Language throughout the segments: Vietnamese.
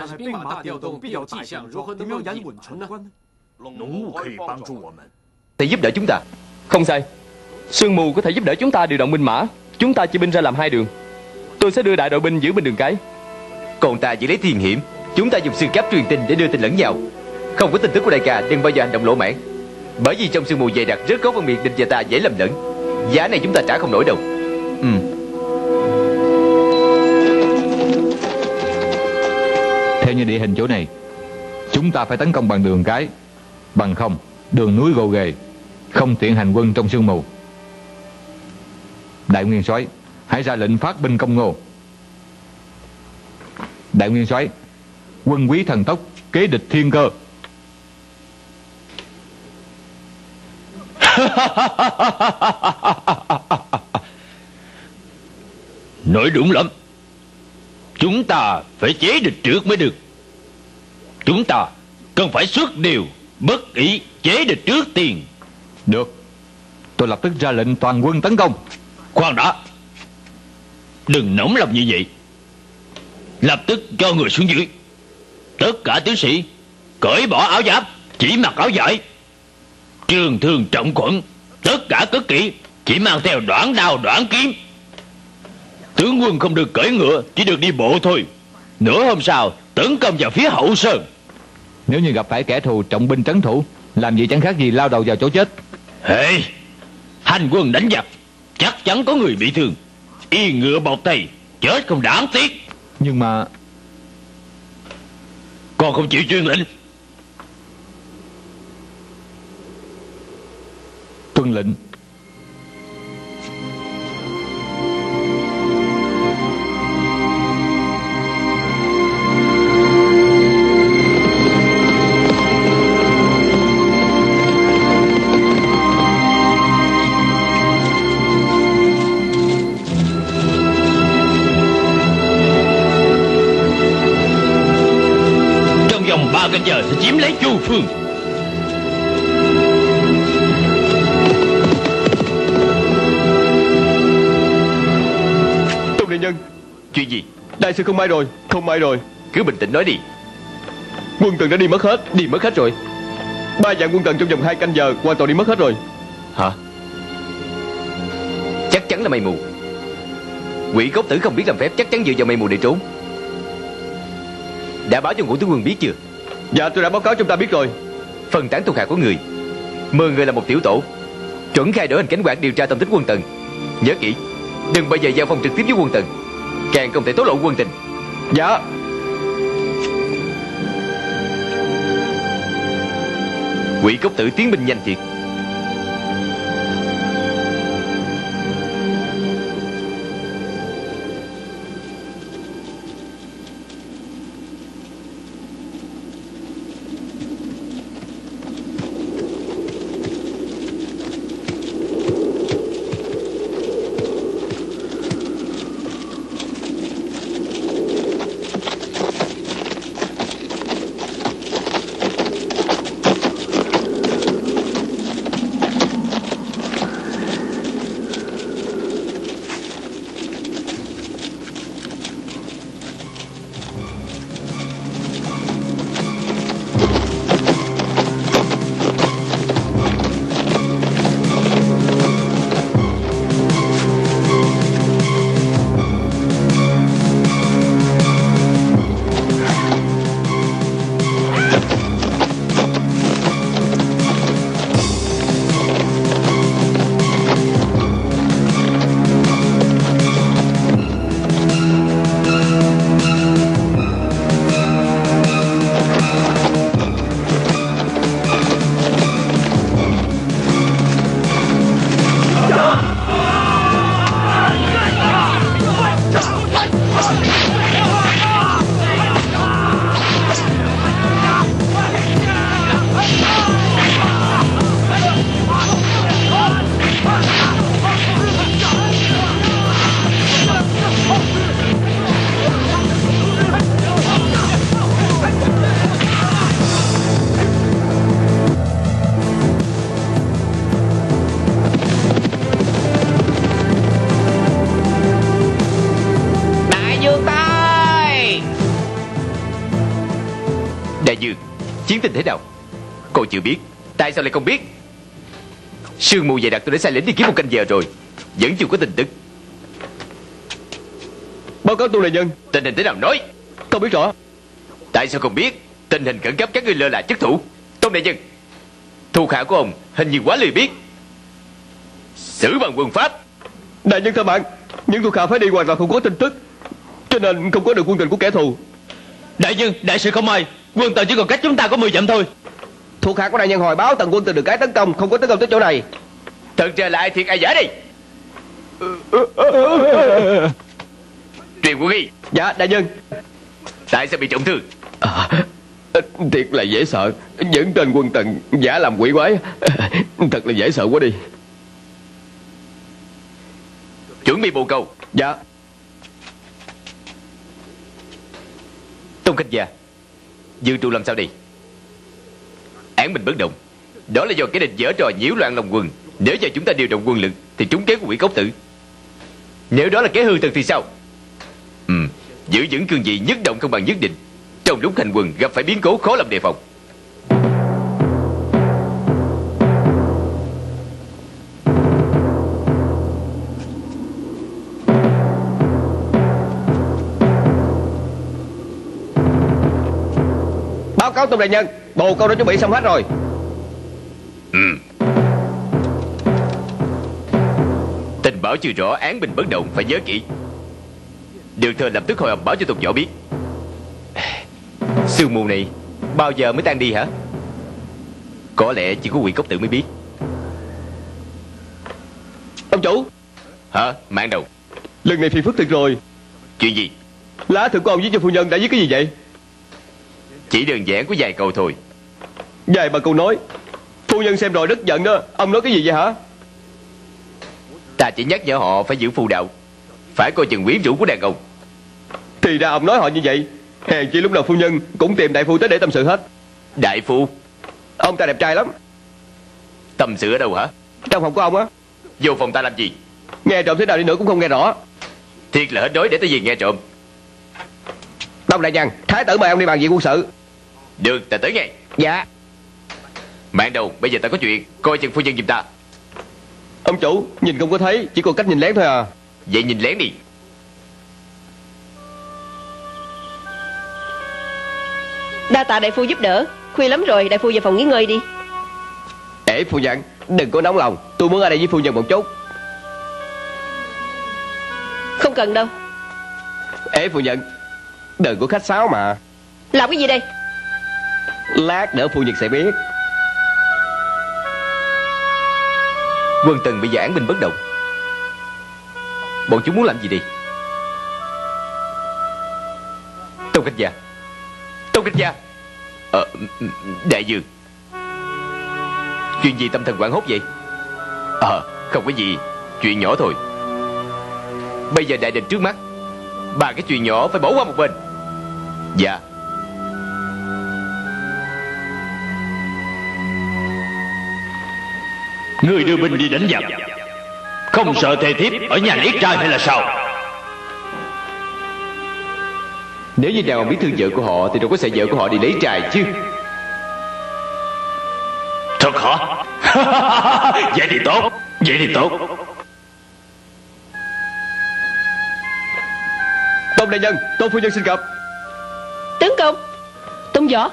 但是兵马大调动必有迹象，如何能够引稳船呢？浓雾可以帮助我们。 Để giúp đỡ chúng ta Không sai Sương mù có thể giúp đỡ chúng ta điều động binh mã Chúng ta chia binh ra làm hai đường Tôi sẽ đưa đại đội binh giữ bên đường cái Còn ta chỉ lấy tiền hiểm Chúng ta dùng xương cáp truyền tin để đưa tin lẫn nhau Không có tin tức của đại ca đừng bao giờ hành động lỗ mãn Bởi vì trong sương mù dày đặc rất khó phân biệt địch và ta dễ lầm lẫn Giá này chúng ta trả không nổi đâu Ừ như địa hình chỗ này. Chúng ta phải tấn công bằng đường cái, Bằng không, Đường núi gồ ghề, Không tiện hành quân trong sương mù. Đại nguyên soái, Hãy ra lệnh phát binh công ngô. Đại nguyên soái, Quân quý thần tốc Kế địch thiên cơ. Nói đúng lắm. Chúng ta phải chế địch trước mới được. Chúng ta cần phải xuất điều Bất ý chế địch trước tiền Được. Tôi lập tức ra lệnh toàn quân tấn công. Khoan đã. Đừng nóng lòng như vậy. Lập tức cho người xuống dưới. Tất cả tướng sĩ Cởi bỏ áo giáp Chỉ mặc áo vải. Trường thương trọng quẩn Tất cả cất kỹ Chỉ mang theo đoạn đao đoạn kiếm. Tướng quân không được cởi ngựa Chỉ được đi bộ thôi. Nửa hôm sau tấn công vào phía hậu sơn Nếu như gặp phải kẻ thù trọng binh trấn thủ Làm gì chẳng khác gì lao đầu vào chỗ chết. Hey, hành quân đánh giặc Chắc chắn có người bị thương. Yên ngựa bọc tay Chết không đáng tiếc. Nhưng mà Con không chịu chuyên lệnh tuân lệnh Sư không may rồi Không may rồi. Cứ bình tĩnh nói đi. Quân tần đã đi mất hết Đi mất hết rồi. Ba vạn quân tần trong vòng hai canh giờ Hoàn toàn đi mất hết rồi. Hả? Chắc chắn là mây mù. Quỷ cốc tử không biết làm phép Chắc chắn dựa vào mây mù để trốn. Đã báo cho ngũ tướng quân biết chưa? Dạ tôi đã báo cáo cho ta biết rồi. Phần tán thuộc hạ của người Mười người là một tiểu tổ Chuẩn khai đổi hình cánh quản điều tra tâm tính quân tần. Nhớ kỹ Đừng bao giờ giao phong trực tiếp với quân tần Càng không thể tố lộ quân tình. Dạ. Quỷ cốc tử tiến binh nhanh thiệt. Chưa biết. Tại sao lại không biết? Sương mù dày đặc tôi đã sai lĩnh đi kiếm một canh giờ rồi. Vẫn chưa có tin tức. Báo cáo tu đại nhân. Tình hình thế nào nói? Không biết rõ. Tại sao không biết? Tình hình khẩn cấp các ngươi lơ là chức thủ. Tôn đại nhân. Thuộc hạ của ông hình như quá lười biết Xử bằng quân pháp. Đại nhân tha mạng. Những thuộc hạ phải đi hoàn toàn không có tin tức. Cho nên không có được quân tình của kẻ thù. Đại dương, đại sự không may. Quân tần chỉ còn cách chúng ta có 10 dặm thôi Thuộc hạ của đại nhân hồi báo tần quân từ được cái tấn công Không có tấn công tới chỗ này. Thật ra là ai thiệt ai giả đi. Truyền quân y Dạ đại nhân. Tại sao bị trọng thương? À, Thiệt là dễ sợ. Những tên quân tần giả làm quỷ quái. Thật là dễ sợ quá đi. Chuẩn bị bồ câu. Dạ. Tông khách gia Dư trụ làm sao đi Án mình bất động Đó là do cái địch dở trò nhiễu loạn lòng quần. Nếu giờ chúng ta điều động quân lực, Thì trúng kế của quỷ cốc tử. Nếu đó là kế hư thực thì sao? Ừ Giữ vững cương vị nhất động không bằng nhất định. Trong lúc hành quân, gặp phải biến cố khó lòng đề phòng. Cáo Tôn Đại Nhân. Bồ câu đã chuẩn bị xong hết rồi. Ừ. Tình báo chưa rõ án bình bất động Phải nhớ kỹ. Đường thơ lập tức hồi âm báo cho Tùng Võ biết. Sương mù này Bao giờ mới tan đi hả? Có lẽ chỉ có quỷ cốc tử mới biết. Ông chủ. Hả? Mạng đầu. Lần này phiền phức thiệt rồi. Chuyện gì? Lá thư của ông với cho phu nhân đã viết cái gì vậy Chỉ đơn giản có vài câu thôi. Vài ba câu nói. Phu nhân xem rồi rất giận đó. Ông nói cái gì vậy hả? Ta chỉ nhắc nhở họ phải giữ phù đạo. Phải coi chừng quyến rũ của đàn ông. Thì ra ông nói họ như vậy. Hèn chi lúc nào phu nhân cũng tìm đại phu tới để tâm sự hết. Đại phu? Ông ta đẹp trai lắm. Tâm sự ở đâu hả? Trong phòng của ông á. Vô phòng ta làm gì? Nghe trộm thế nào đi nữa cũng không nghe rõ. Thiệt là hết đối để tới gì nghe trộm. Đông đại nhân Thái tử mời ông đi bàn diện quân sự Được ta tới ngay. Dạ. Mạng đầu bây giờ ta có chuyện. Coi chừng phu nhân giùm ta. Ông chủ nhìn không có thấy Chỉ còn cách nhìn lén thôi à. Vậy nhìn lén đi. Đa tạ đại phu giúp đỡ. Khuya lắm rồi đại phu vào phòng nghỉ ngơi đi. Ê phu nhân Đừng có nóng lòng. Tôi muốn ở đây với phu nhân một chút. Không cần đâu. Ê phu nhân Đừng có khách sáo mà. Làm cái gì đây Lát nữa phu nhân sẽ biết. Quân tần bị giờ án bất động. Bọn chúng muốn làm gì đi? Tông Kinh Gia. Tông Kinh Gia. Ờ Đại Dương Chuyện gì tâm thần quảng hốt vậy? Ờ không có gì. Chuyện nhỏ thôi. Bây giờ đại định trước mắt. Ba cái chuyện nhỏ phải bỏ qua một bên. Dạ. Người đưa binh đi đánh giặc. Không sợ thề thiếp Ở nhà liếc trai hay là sao? Nếu như ông biết thương vợ của họ Thì đâu có sợ vợ của họ đi lấy trài chứ. Thật hả? Vậy thì tốt Vậy thì tốt. Tôn đại nhân Tôn phu nhân xin gặp. Tấn công Tông võ.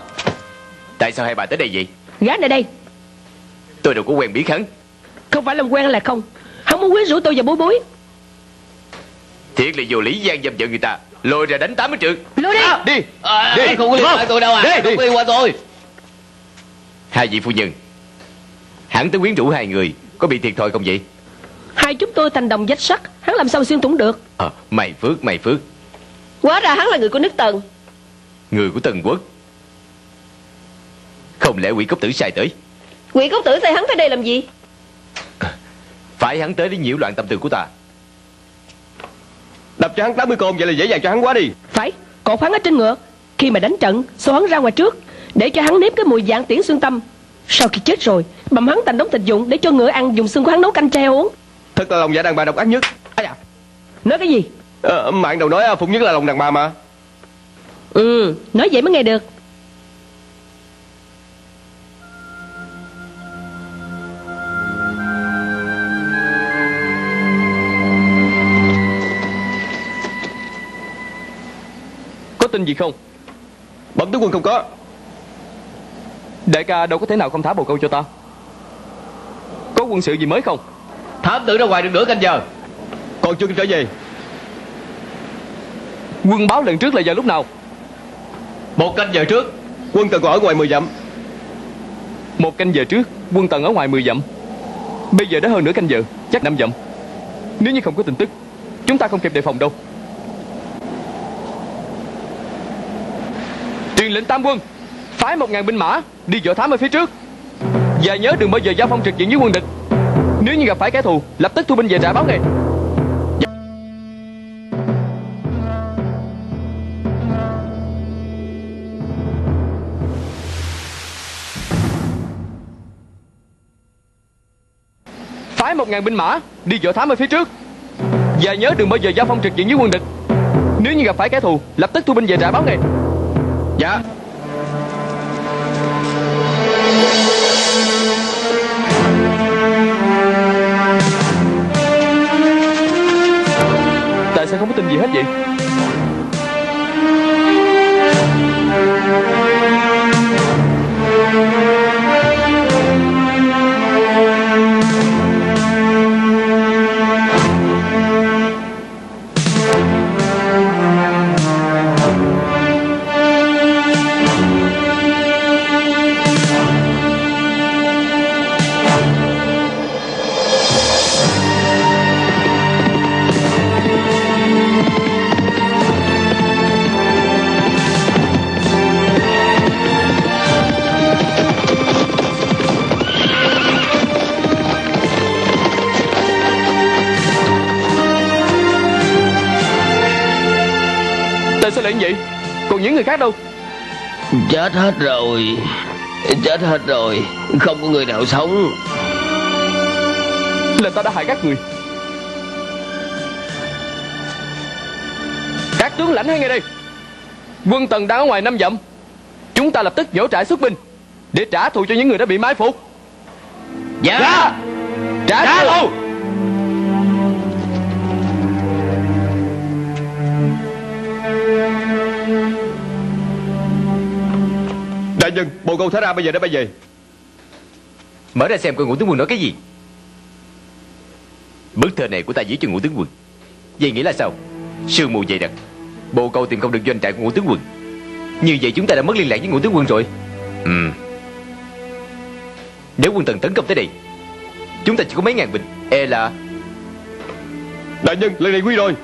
Tại sao hai bà tới đây vậy? Gã lại đây. Tôi đâu có quen biết hắn Không phải làm quen là không. Hắn muốn quyến rũ tôi và bối bối. Thiệt là vô lý gian dâm vợ người ta. Lôi ra đánh 80 trượng Lôi đi. Đi. À, Đi. Không có liên quan tôi đâu à? Đi, Không đi. có liên quan tôi. Hai vị phu nhân Hắn tới quyến rũ hai người Có bị thiệt thòi không vậy? Hai chúng tôi thành đồng dách sắt Hắn làm sao xuyên thủng được? À, Mày phước mày phước. Quá ra hắn là người của nước Tần. Người của Tần Quốc. Không lẽ quỷ cốc tử sai tới? Quỷ cốc tử sai hắn tới đây làm gì Phải hắn tới để nhiễu loạn tâm tư của ta. Đập cho hắn 80 côn Vậy là dễ dàng cho hắn quá đi. Phải Còn hắn ở trên ngựa Khi mà đánh trận Xô hắn ra ngoài trước Để cho hắn nếm cái mùi dạng tiễn xương tâm. Sau khi chết rồi Bầm hắn thành đống thịt dụng Để cho ngựa ăn dùng xương của hắn nấu canh tre uống. Thật là lòng dạ đàn bà độc ác nhất. À, dạ. Nói cái gì? Ờ, Mạng đầu nói à, Phụng nhất là lòng đàn bà mà. Ừ Nói vậy mới nghe được tin gì không? Bẩm tướng quân không có. Đại ca đâu có thể nào không thả bồ câu cho ta. Có quân sự gì mới không? Thám tử ra ngoài được nửa canh giờ. Còn chưa trở về. Quân báo lần trước là giờ lúc nào? Một canh giờ trước. Quân tần còn ở ngoài 10 dặm. Một canh giờ trước Quân tần ở ngoài 10 dặm. Bây giờ đã hơn nửa canh giờ Chắc 5 dặm. Nếu như không có tin tức Chúng ta không kịp đề phòng đâu Truyền lệnh tam quân. Phái một ngàn binh mã Đi dò thám ở phía trước. Và nhớ đừng bao giờ giao phong trực diện với quân địch. Nếu như gặp phải kẻ thù, Lập tức thu binh về trả báo ngay. Phái một ngàn binh mã Đi dò thám ở phía trước. Và nhớ đừng bao giờ giao phong trực diện với quân địch. Nếu như gặp phải kẻ thù, Lập tức thu binh về trả báo ngay. Dạ. Tại sao không có tin gì hết vậy? Khác đâu. Chết hết rồi. Chết hết rồi. Không có người nào sống. Là ta đã hại các người. Các tướng lãnh hãy nghe đây. Quân tần đang ở ngoài năm dặm Chúng ta lập tức dỗ trại xuất binh Để trả thù cho những người đã bị mai phục Dạ, Trả, Trả thù nhân Bộ câu thả ra bây giờ đã bay về. Mở ra xem coi ngũ tướng quân nói cái gì. Bức thơ này của ta viết cho ngũ tướng quân. Vậy nghĩa là sao? Sương mù dày đặc. Bộ câu tìm không được doanh trại của ngũ tướng quân. Như vậy chúng ta đã mất liên lạc với ngũ tướng quân rồi. Ừ. Nếu quân tần tấn công tới đây Chúng ta chỉ có mấy ngàn binh. E là? Đại nhân lần này nguy rồi.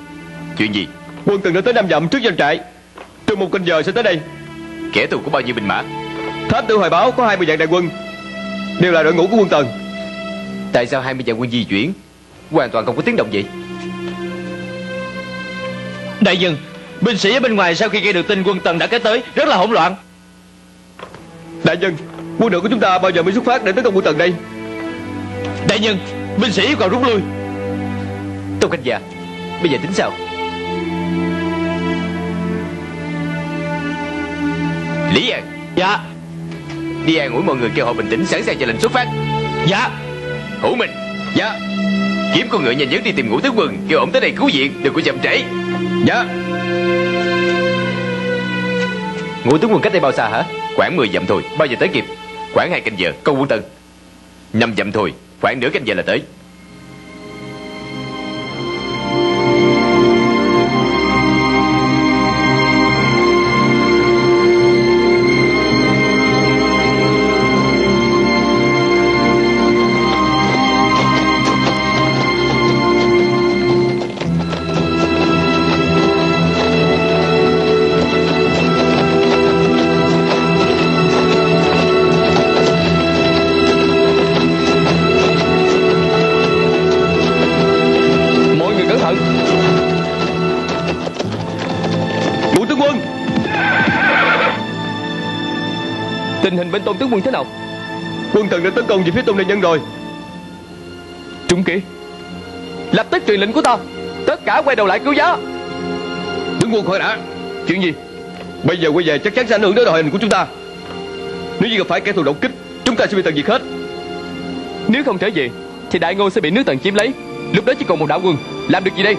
Chuyện gì? Quân tần đã tới năm dặm trước doanh trại. Trong một canh giờ sẽ tới đây. Kẻ thù có bao nhiêu binh mã Thám tử hoài báo có 20 vạn đại quân Đều là đội ngũ của quân tần. Tại sao 20 vạn quân di chuyển? Hoàn toàn không có tiếng động vậy. Đại nhân Binh sĩ ở bên ngoài sau khi nghe được tin quân Tần đã kéo tới Rất là hỗn loạn. Đại nhân Quân đội của chúng ta bao giờ mới xuất phát để tấn công quân tần đây? Đại nhân Binh sĩ yêu cầu rút lui. Tô Canh Gia Bây giờ tính sao? Lý An. Dạ Đi an ủi mọi người kêu họ bình tĩnh sẵn sàng cho lệnh xuất phát. Dạ. Hữu Minh. Dạ. Kiếm con ngựa nhanh nhất đi tìm ngũ tướng quân Kêu ổng tới đây cứu viện Đừng có chậm trễ. Dạ. Ngũ tướng quân cách đây bao xa hả? Khoảng 10 dặm thôi Bao giờ tới kịp? Khoảng 2 canh giờ Câu quân tân. 5 dặm thôi Khoảng nửa canh giờ là tới Tôn tướng quân thế nào? Quân tần đã tấn công về phía tôn đại nhân rồi. Trung kỹ Lập tức truyền lệnh của ta. Tất cả quay đầu lại cứu giá. Tướng quân khỏi đã. Chuyện gì? Bây giờ quay về chắc chắn sẽ ảnh hưởng đến đội hình của chúng ta. Nếu như gặp phải kẻ thù đột kích Chúng ta sẽ bị tận diệt hết. Nếu không trở về Thì đại ngô sẽ bị nước tần chiếm lấy. Lúc đó chỉ còn một đạo quân. Làm được gì đây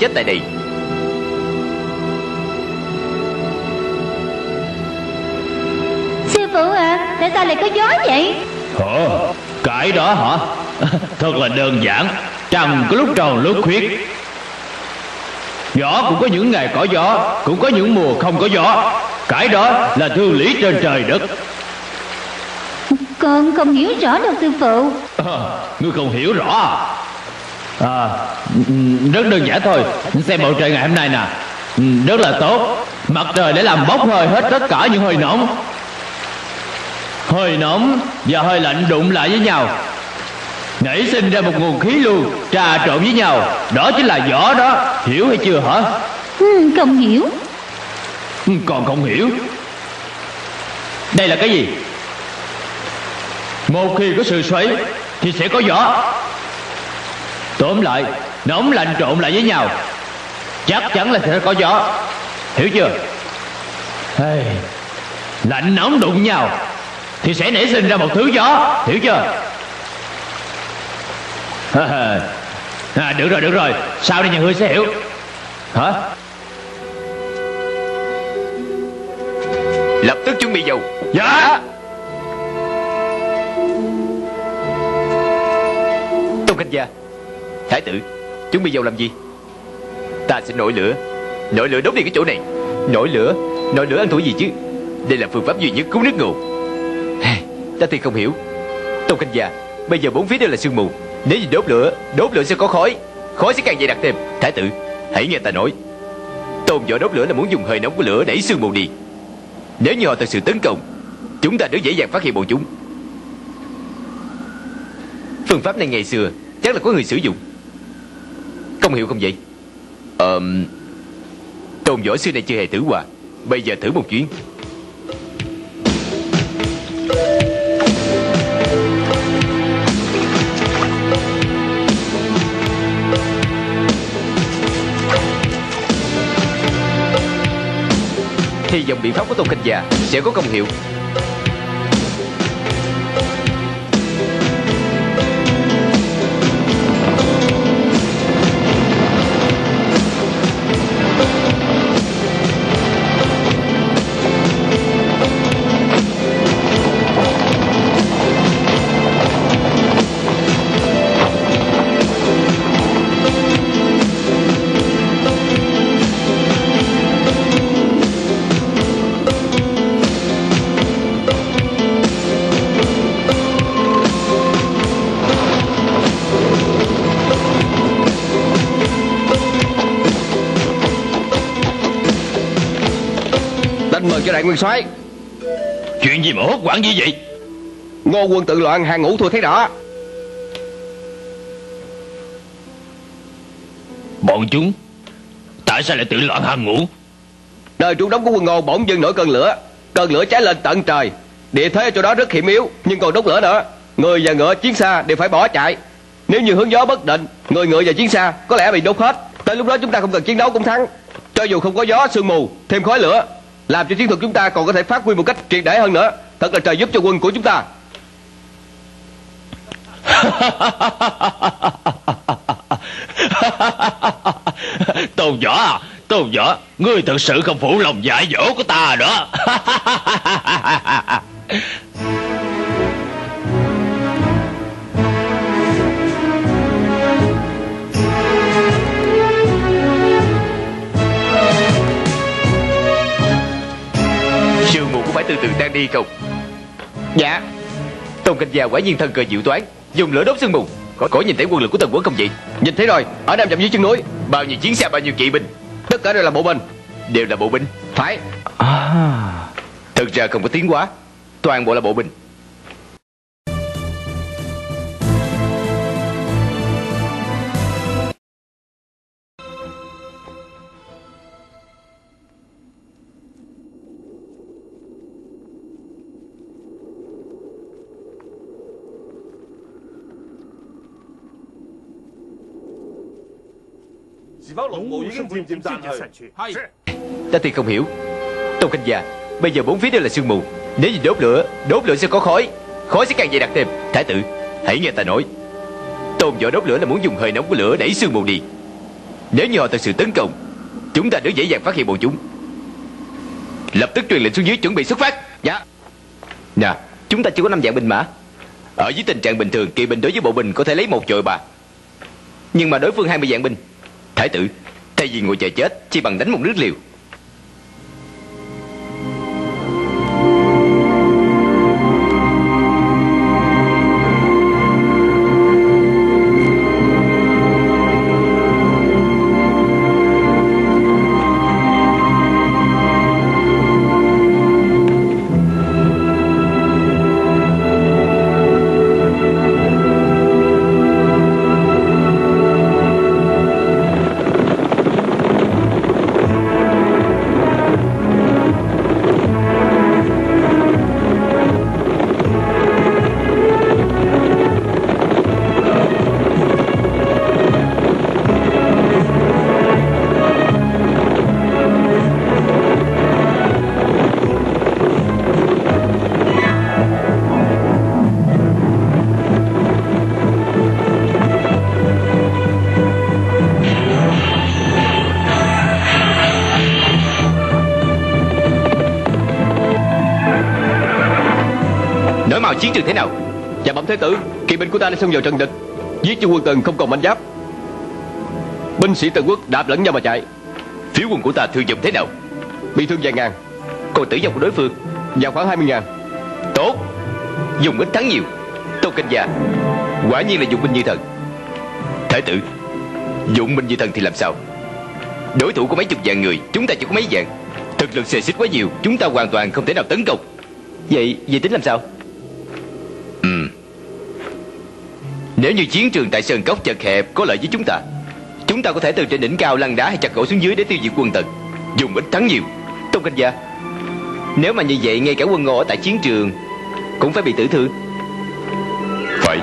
chết tại đây. Sư phụ à Tại sao lại có gió vậy? Ồ, cái đó hả? Thật là đơn giản Trăng có lúc tròn lúc khuyết. Gió cũng có những ngày có gió Cũng có những mùa không có gió. Cái đó là thương lý trên trời đất. Con không hiểu rõ đâu sư phụ. À, Ngươi không hiểu rõ à? à Rất đơn giản thôi. Xem bầu trời ngày hôm nay nè. Rất là tốt. Mặt trời để làm bốc hơi hết tất cả những hơi nóng. Hơi nóng và hơi lạnh đụng lại với nhau. Nảy sinh ra một nguồn khí lưu Trà trộn với nhau. Đó chính là gió đó. Hiểu hay chưa hả? Ừ, Không hiểu. Còn không hiểu. Đây là cái gì? Một khi có sự xoáy Thì sẽ có gió. Tóm lại Nóng lạnh trộn lại với nhau. Chắc chắn là sẽ có gió. Hiểu chưa? Hey, Lạnh nóng đụng nhau Thì sẽ nảy sinh ra một thứ gió. Hiểu chưa? À, được rồi được rồi. Sau đây nhà ngươi sẽ hiểu. Hả? Lập tức chuẩn bị dầu. Dạ. Tôn khanh gia thái tử chuẩn bị dầu làm gì? Ta sẽ nổi lửa. Nổi lửa đốt đi cái chỗ này. Nổi lửa. Nổi lửa ăn thua gì chứ? Đây là phương pháp duy nhất cứu nước ngủ ta thì không hiểu. Tôn khanh gia bây giờ bốn phía đều là sương mù. Nếu như đốt lửa Đốt lửa sẽ có khói. Khói sẽ càng dày đặc thêm. Thái tử, Hãy nghe ta nói. Tôn võ đốt lửa là muốn dùng hơi nóng của lửa đẩy sương mù đi. Nếu như họ thật sự tấn công, Chúng ta rất dễ dàng phát hiện bọn chúng. Phương pháp này ngày xưa, Chắc là có người sử dụng. Không hiểu không vậy? Ờ Tôn võ xưa này chưa hề thử qua. Bây giờ thử một chuyến. Hy vọng biện pháp của Tôn Khanh Già sẽ có công hiệu. Nguyên soái Chuyện gì mà hốt hoảng như vậy? Ngô quân tự loạn hàng ngũ thua thấy rõ Bọn chúng Tại sao lại tự loạn hàng ngũ? Đời trú đóng của quân Ngô bỗng dưng nổi cơn lửa. Cơn lửa cháy lên tận trời. Địa thế ở chỗ đó rất hiểm yếu Nhưng còn đốt lửa nữa. Người và ngựa chiến xa đều phải bỏ chạy. Nếu như hướng gió bất định Người ngựa và chiến xa có lẽ bị đốt hết. Tới lúc đó chúng ta không cần chiến đấu cũng thắng. Cho dù không có gió sương mù Thêm khói lửa làm cho chiến thuật chúng ta còn có thể phát huy một cách triệt để hơn nữa. Thật là trời giúp cho quân của chúng ta. Tôn võ Tôn võ, Ngươi thật sự không phụ lòng dạy dỗ của ta nữa. từ từ tan đi không? Dạ. Tôn Canh Gia quả nhiên thân cờ diệu toán Dùng lửa đốt sương mù. Có, có nhìn thấy quân lực của tần quốc không vậy? Nhìn thấy rồi Ở nam dặm dưới chân núi. Bao nhiêu chiến xa bao nhiêu kỵ binh? Tất cả đều là bộ binh. Đều là bộ binh. Phải. À. Thực ra không có tiếng quá. Toàn bộ là bộ binh Ta thì không hiểu Tôn Khanh Gia Bây giờ bốn phía đều là sương mù Nếu như đốt lửa Đốt lửa sẽ có khói Khói sẽ càng dày đặc thêm Thái tử Hãy nghe ta nói Tôn võ đốt lửa là muốn dùng hơi nóng của lửa đẩy sương mù đi Nếu như họ thật sự tấn công Chúng ta rất dễ dàng phát hiện bọn chúng Lập tức truyền lệnh xuống dưới chuẩn bị xuất phát Dạ Nè Chúng ta chưa có năm dạng binh mã Ở dưới tình trạng bình thường Kỳ binh đối với bộ binh có thể lấy một chọi bà Nhưng mà đối phương 20 dạng binh Thái tử Thay vì ngồi chờ chết Chỉ bằng đánh một nước liều. Thế tử Kỵ binh của ta đã xông vào trận địch Giết cho quân tần không còn manh giáp. Binh sĩ tần quốc đạp lẫn nhau mà chạy. Phiếu quân của ta thương vong thế nào? Bị thương vài ngàn Còn tử vong của đối phương Vào khoảng 20 ngàn. Tốt Dùng ít thắng nhiều. Tô Kinh Gia Quả nhiên là dụng binh như thần. Thế tử Dụng binh như thần thì làm sao? Đối thủ có mấy chục vạn người Chúng ta chỉ có mấy vạn. Thực lực xề xích quá nhiều Chúng ta hoàn toàn không thể nào tấn công. Vậy, vậy tính làm sao? Nếu như chiến trường tại Sơn Cốc chật hẹp, Có lợi với chúng ta Chúng ta có thể từ trên đỉnh cao lăn đá hay chặt gỗ xuống dưới Để tiêu diệt quân tần. Dùng ít thắng nhiều. Tông Kinh Gia, Nếu mà như vậy, ngay cả quân ngô ở tại chiến trường Cũng phải bị tử thương. Phải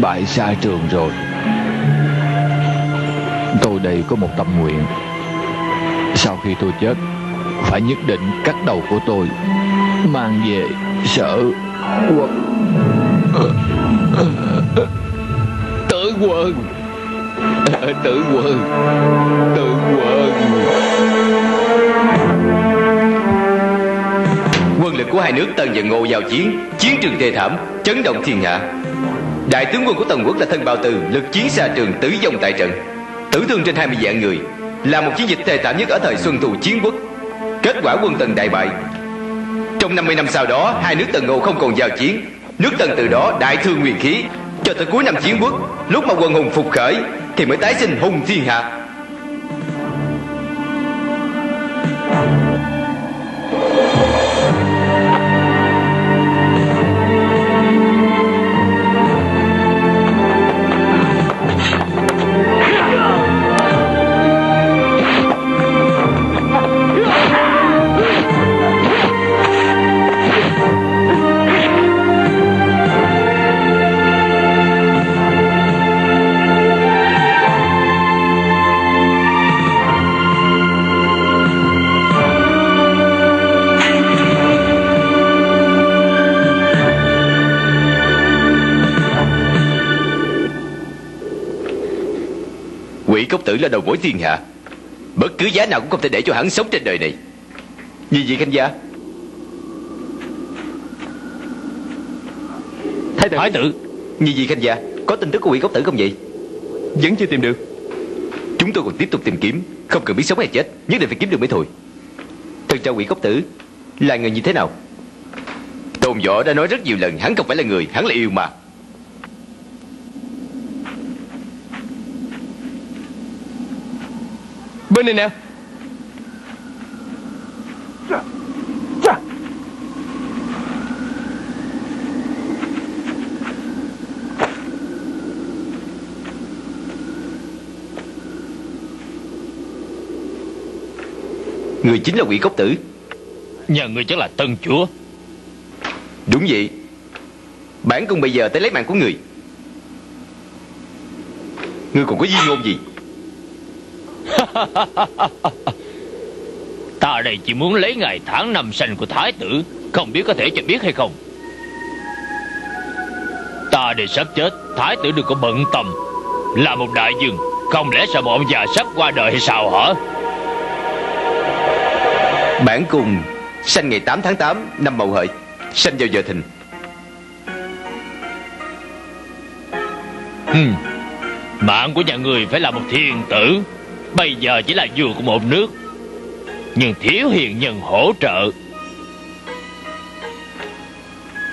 Bại xa trường rồi. Tôi đây có một tâm nguyện. Sau khi tôi chết, Phải nhất định cắt đầu của tôi, Mang về sở quân Tử quân! Tử quân! Tử quân! Quân lực của hai nước tân và Ngô giao chiến Chiến trường thê thảm, Chấn động thiên hạ. Đại tướng quân của Tần quốc là thân Bào Từ, Lực chiến xa trường tứ dòng tại trận. Tử thương trên 20 vạn người, Là một chiến dịch tệ thảm nhất ở thời Xuân Thù Chiến Quốc. Kết quả quân Tần đại bại. Trong 50 năm sau đó, Hai nước Tần Ngô không còn giao chiến. Nước Tần từ đó đại thương nguyên khí. Cho tới cuối năm Chiến Quốc, Lúc mà quân hùng phục khởi, Thì mới tái sinh hùng thiên hạ. Là đầu mối thiên hạ. Bất cứ giá nào cũng không thể để cho hắn sống trên đời này. Gì vậy khanh gia? Thái tử. Thái tử. Như gì khanh gia? Có tin tức của quỷ cốc tử không vậy? Vẫn chưa tìm được. Chúng tôi còn tiếp tục tìm kiếm. Không cần biết sống hay chết Nhất định phải kiếm được mới thôi. Thật ra quỷ cốc tử Là người như thế nào? Tôn võ đã nói rất nhiều lần Hắn không phải là người, hắn là yêu mà Bên này nè. Người chính là quỷ cốc tử. Nhà người chắc là tân chúa. Đúng vậy. Bản cung bây giờ tới lấy mạng của người. Ngươi còn có di ngôn gì Ta đây chỉ muốn lấy ngày tháng năm sanh của thái tử. Không biết có thể cho biết hay không? Ta đây sắp chết Thái tử đừng có bận tâm. Là một đại dương Không lẽ một ông già sắp qua đời hay sao hả? Bản cung Sanh ngày 8 tháng 8 năm Mậu Hợi Sanh vào giờ thìn. Ừ. Mạng của nhà người phải là một thiên tử Bây giờ chỉ là vua của một nước Nhưng thiếu hiền nhân hỗ trợ.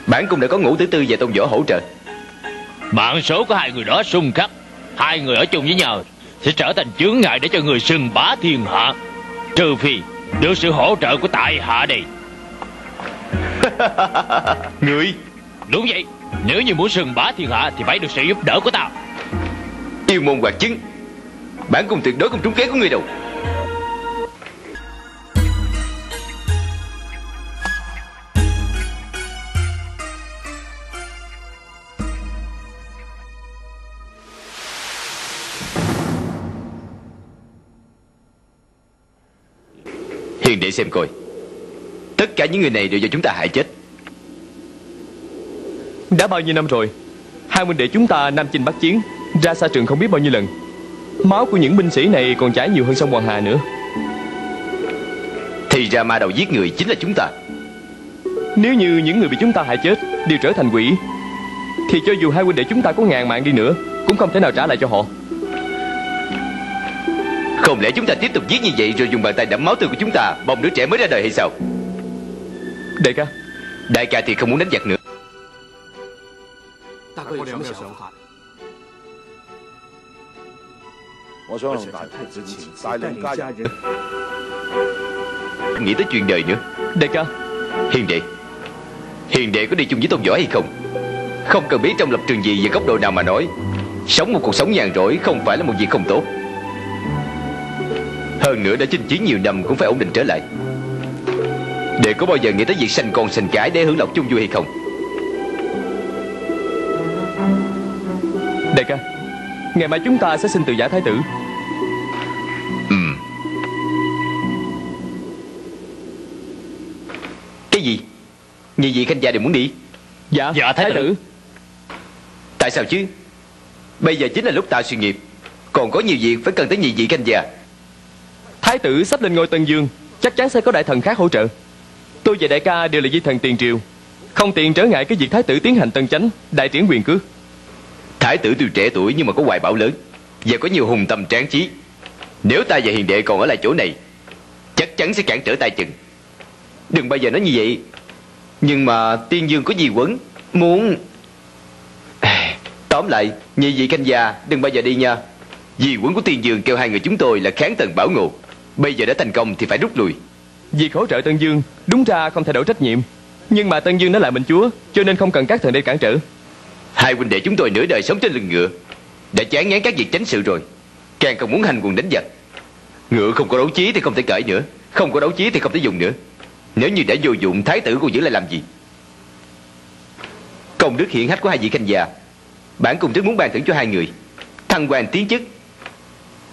Bản cung đã có ngũ thứ tư và tôn võ hỗ trợ. Mạng số của hai người đó xung khắc Hai người ở chung với nhau Sẽ trở thành chướng ngại để cho người sừng bá thiên hạ. Trừ phi được sự hỗ trợ của tại hạ đây. Người? Đúng vậy. Nếu như muốn sừng bá thiên hạ Thì phải được sự giúp đỡ của ta Yêu môn hoạt chứng Bản cung tuyệt đối không trúng kế của người đâu Hiền để xem coi. Tất cả những người này đều do chúng ta hại chết. Đã bao nhiêu năm rồi, Hai huynh đệ chúng ta nam chinh bắc chiến, Ra xa trường không biết bao nhiêu lần. Máu của những binh sĩ này còn chảy nhiều hơn sông Hoàng Hà nữa Thì ra ma đầu giết người chính là chúng ta Nếu như những người bị chúng ta hại chết Đều trở thành quỷ Thì cho dù hai huynh đệ chúng ta có ngàn mạng đi nữa Cũng không thể nào trả lại cho họ Không lẽ chúng ta tiếp tục giết như vậy Rồi dùng bàn tay đẫm máu tươi của chúng ta Bồng đứa trẻ mới ra đời hay sao Đại ca Đại ca thì không muốn đánh giặc nữa 大哥有什么想法？ 我想用大太子前带领家人 Nghĩ tới chuyện đời nữa Đại ca Hiền đệ Hiền đệ có đi chung với Tôn Võ hay không Không cần biết trong lập trường gì và góc độ nào mà nói Sống một cuộc sống nhàn rỗi Không phải là một việc không tốt Hơn nữa đã chinh chiến nhiều năm Cũng phải ổn định trở lại Đệ có bao giờ nghĩ tới việc sanh con sanh cái Để hưởng lộc chung vui hay không Đại ca Ngày mai chúng ta sẽ xin từ giả thái tử. Ừ. Cái gì? Nhị vị khanh gia đều muốn đi. Dạ, Dạ, thái tử. Tại sao chứ? Bây giờ chính là lúc ta suy nghiệp. Còn có nhiều việc phải cần tới nhị vị khanh gia Thái tử sắp lên ngôi Tân Dương. Chắc chắn sẽ có đại thần khác hỗ trợ. Tôi và đại ca đều là di thần tiền triều. Không tiện trở ngại cái việc thái tử tiến hành tân chánh Đại triển quyền cước Thái tử tuy trẻ tuổi nhưng mà có hoài bão lớn Và có nhiều hùng tâm tráng trí. Nếu ta và hiền đệ còn ở lại chỗ này, Chắc chắn sẽ cản trở tay chừng. Đừng bao giờ nói như vậy. Nhưng mà tiên dương có gì quấn, Muốn? Tóm lại, Nhị vị canh già đừng bao giờ đi nha. Vì quấn của tiên dương kêu hai người chúng tôi là kháng tần bảo ngộ. Bây giờ đã thành công thì phải rút lui. Việc hỗ trợ Tân Dương Đúng ra không thay đổi trách nhiệm. Nhưng mà Tân Dương nó là mình chúa, Cho nên không cần các thần đây cản trở. Hai huynh đệ chúng tôi nửa đời sống trên lưng ngựa. Đã chán ngán các việc tránh sự rồi. Càng không muốn hành quần đánh giặc. Ngựa không có đấu chí thì không thể cởi nữa. Không có đấu chí thì không thể dùng nữa. Nếu như đã vô dụng, thái tử còn giữ lại làm gì? Công đức hiển hách của hai vị khanh già. Bản cùng rất muốn ban thưởng cho hai người. Thăng quan tiến chức.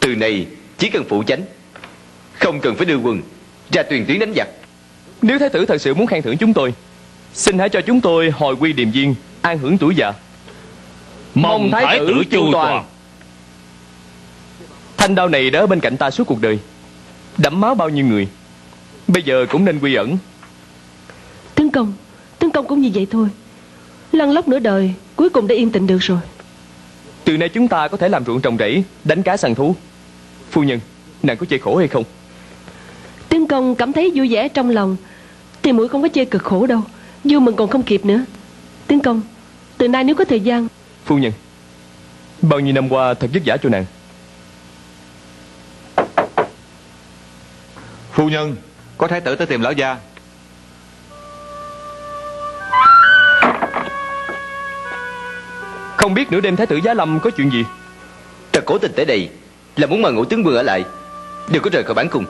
Từ này chỉ cần phụ chánh. Không cần phải đưa quân. Ra tuyển tuyến đánh giặc. Nếu thái tử thật sự muốn khen thưởng chúng tôi, Xin hãy cho chúng tôi hồi quy điềm viên, An hưởng tuổi già. Mong thái tử chu toàn. Thanh đao này đã ở bên cạnh ta suốt cuộc đời. Đẫm máu bao nhiêu người. Bây giờ cũng nên quy ẩn. Tướng công Tướng công cũng như vậy thôi. Lăn lóc nửa đời Cuối cùng đã yên tĩnh được rồi. Từ nay chúng ta có thể làm ruộng trồng rẫy Đánh cá săn thú. Phu nhân Nàng có chê khổ hay không? Tướng công cảm thấy vui vẻ trong lòng. Thì mũi không có chê cực khổ đâu Vui mừng còn không kịp nữa. Tiến công Từ nay nếu có thời gian Phu nhân. Bao nhiêu năm qua thật vất vả cho nàng. Phu nhân Có thái tử tới tìm lão gia. Không biết nửa đêm thái tử giá lâm có chuyện gì. Ta cố tình tới đây Là muốn mời ngũ tướng quân ở lại. Đừng có rời khỏi bán cung.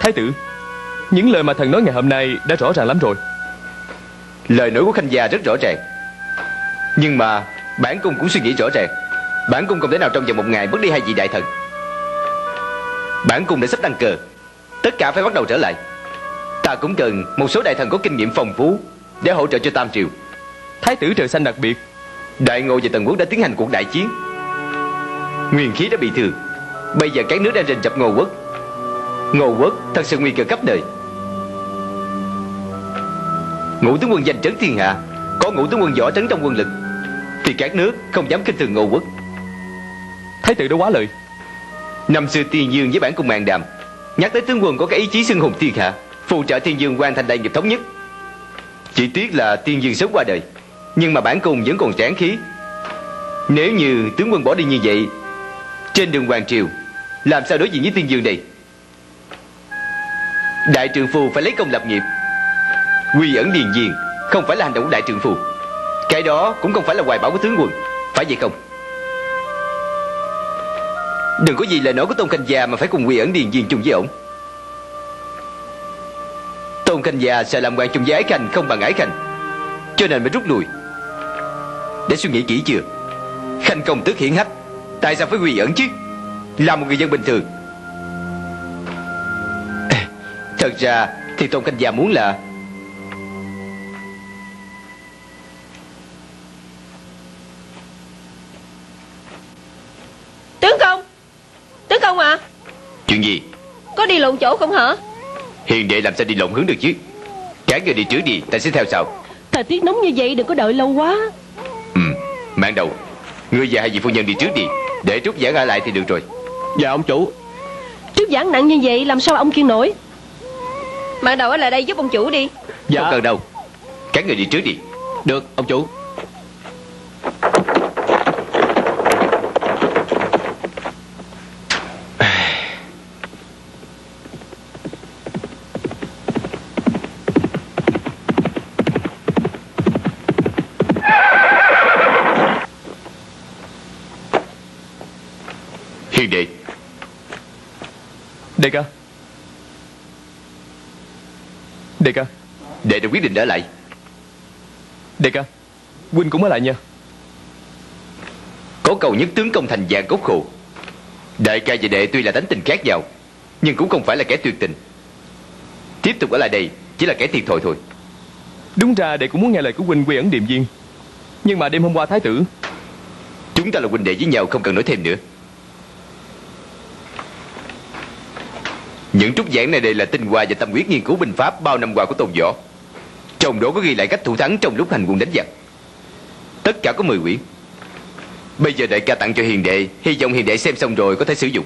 Thái tử Những lời mà thần nói ngày hôm nay đã rõ ràng lắm rồi. Lời nói của Khanh gia rất rõ ràng. Nhưng mà bản cung cũng suy nghĩ rõ ràng. Bản cung không thể nào trong vòng một ngày mất đi hai vị đại thần. Bản cung đã sắp đăng cờ Tất cả phải bắt đầu trở lại. Ta cũng cần một số đại thần có kinh nghiệm phong phú Để hỗ trợ cho Tam Triều. Thái tử trời xanh đặc biệt. Đại Ngô và Tần Quốc đã tiến hành cuộc đại chiến. Nguyên khí đã bị thương Bây giờ các nước đang rình rập Ngô Quốc. Ngô Quốc thật sự nguy cơ cấp đời. Ngũ tướng quân danh trấn thiên hạ. Có ngũ tướng quân võ trấn trong quân lực thì các nước không dám kinh thường Ngô Quốc. Thái tử đã quá lời. Năm xưa Tiên Dương với bản cung màn đàm, Nhắc tới tướng quân có cái ý chí xưng hùng thiên hạ Phụ trợ Tiên Dương quan thành đại nghiệp thống nhất. Chỉ tiếc là Tiên Dương sớm qua đời, Nhưng mà bản cung vẫn còn tráng khí. Nếu như tướng quân bỏ đi như vậy, Trên đường Hoàng Triều, Làm sao đối diện với Tiên Dương đây? Đại trường phu phải lấy công lập nghiệp. Quy ẩn điền diền Không phải là hành động của đại trường phu. Cái đó cũng không phải là hoài bão của tướng quân, Phải vậy không? Đừng có gì lời nói của Tôn Khanh Gia Mà phải cùng quy ẩn điền diền chung với ổng. Tôn Khanh Gia sợ làm quan chung với Ái Khanh Không bằng Ái Khanh, Cho nên mới rút lui. Để suy nghĩ kỹ chưa? Khanh công tức hiển hách, Tại sao phải quy ẩn chứ? Là một người dân bình thường. Thật ra thì Tôn Khanh Gia muốn là Chuyện gì? Có đi lộn chỗ không hả? Hiền đệ làm sao đi lộn hướng được chứ? Cả người đi trước đi Ta sẽ theo sau. Thời tiết nóng như vậy đừng có đợi lâu quá. Ừ Mạng đầu. Ngươi và hai vị phu nhân đi trước đi. Để trúc giảng ở lại thì được rồi. Dạ ông chủ. Trước giảng nặng như vậy làm sao ông kiên nổi? Mạng đầu ở lại đây giúp ông chủ đi. Dạ. Không cần đâu. Các người đi trước đi. Được ông chủ Hiền đệ Đại ca Đại ca Ở lại. Đại ca Huynh cũng ở lại nha. Có cầu nhất tướng công thành vàng gốc khổ. Đại ca và đệ tuy là đánh tình khác nhau Nhưng cũng không phải là kẻ tuyệt tình. Tiếp tục ở lại đây Chỉ là kẻ thiệt thòi thôi. Đúng ra đệ cũng muốn nghe lời của huynh quy ẩn điềm viên Nhưng mà đêm hôm qua thái tử Chúng ta là huynh đệ với nhau không cần nói thêm nữa. Những trúc giảng này đây là tinh hoa và tâm huyết nghiên cứu binh pháp bao năm qua của Tôn Võ Trong đó có ghi lại cách thủ thắng trong lúc hành quân đánh giặc. Tất cả có 10 quyển Bây giờ đại ca tặng cho hiền đệ Hy vọng hiền đệ xem xong rồi có thể sử dụng.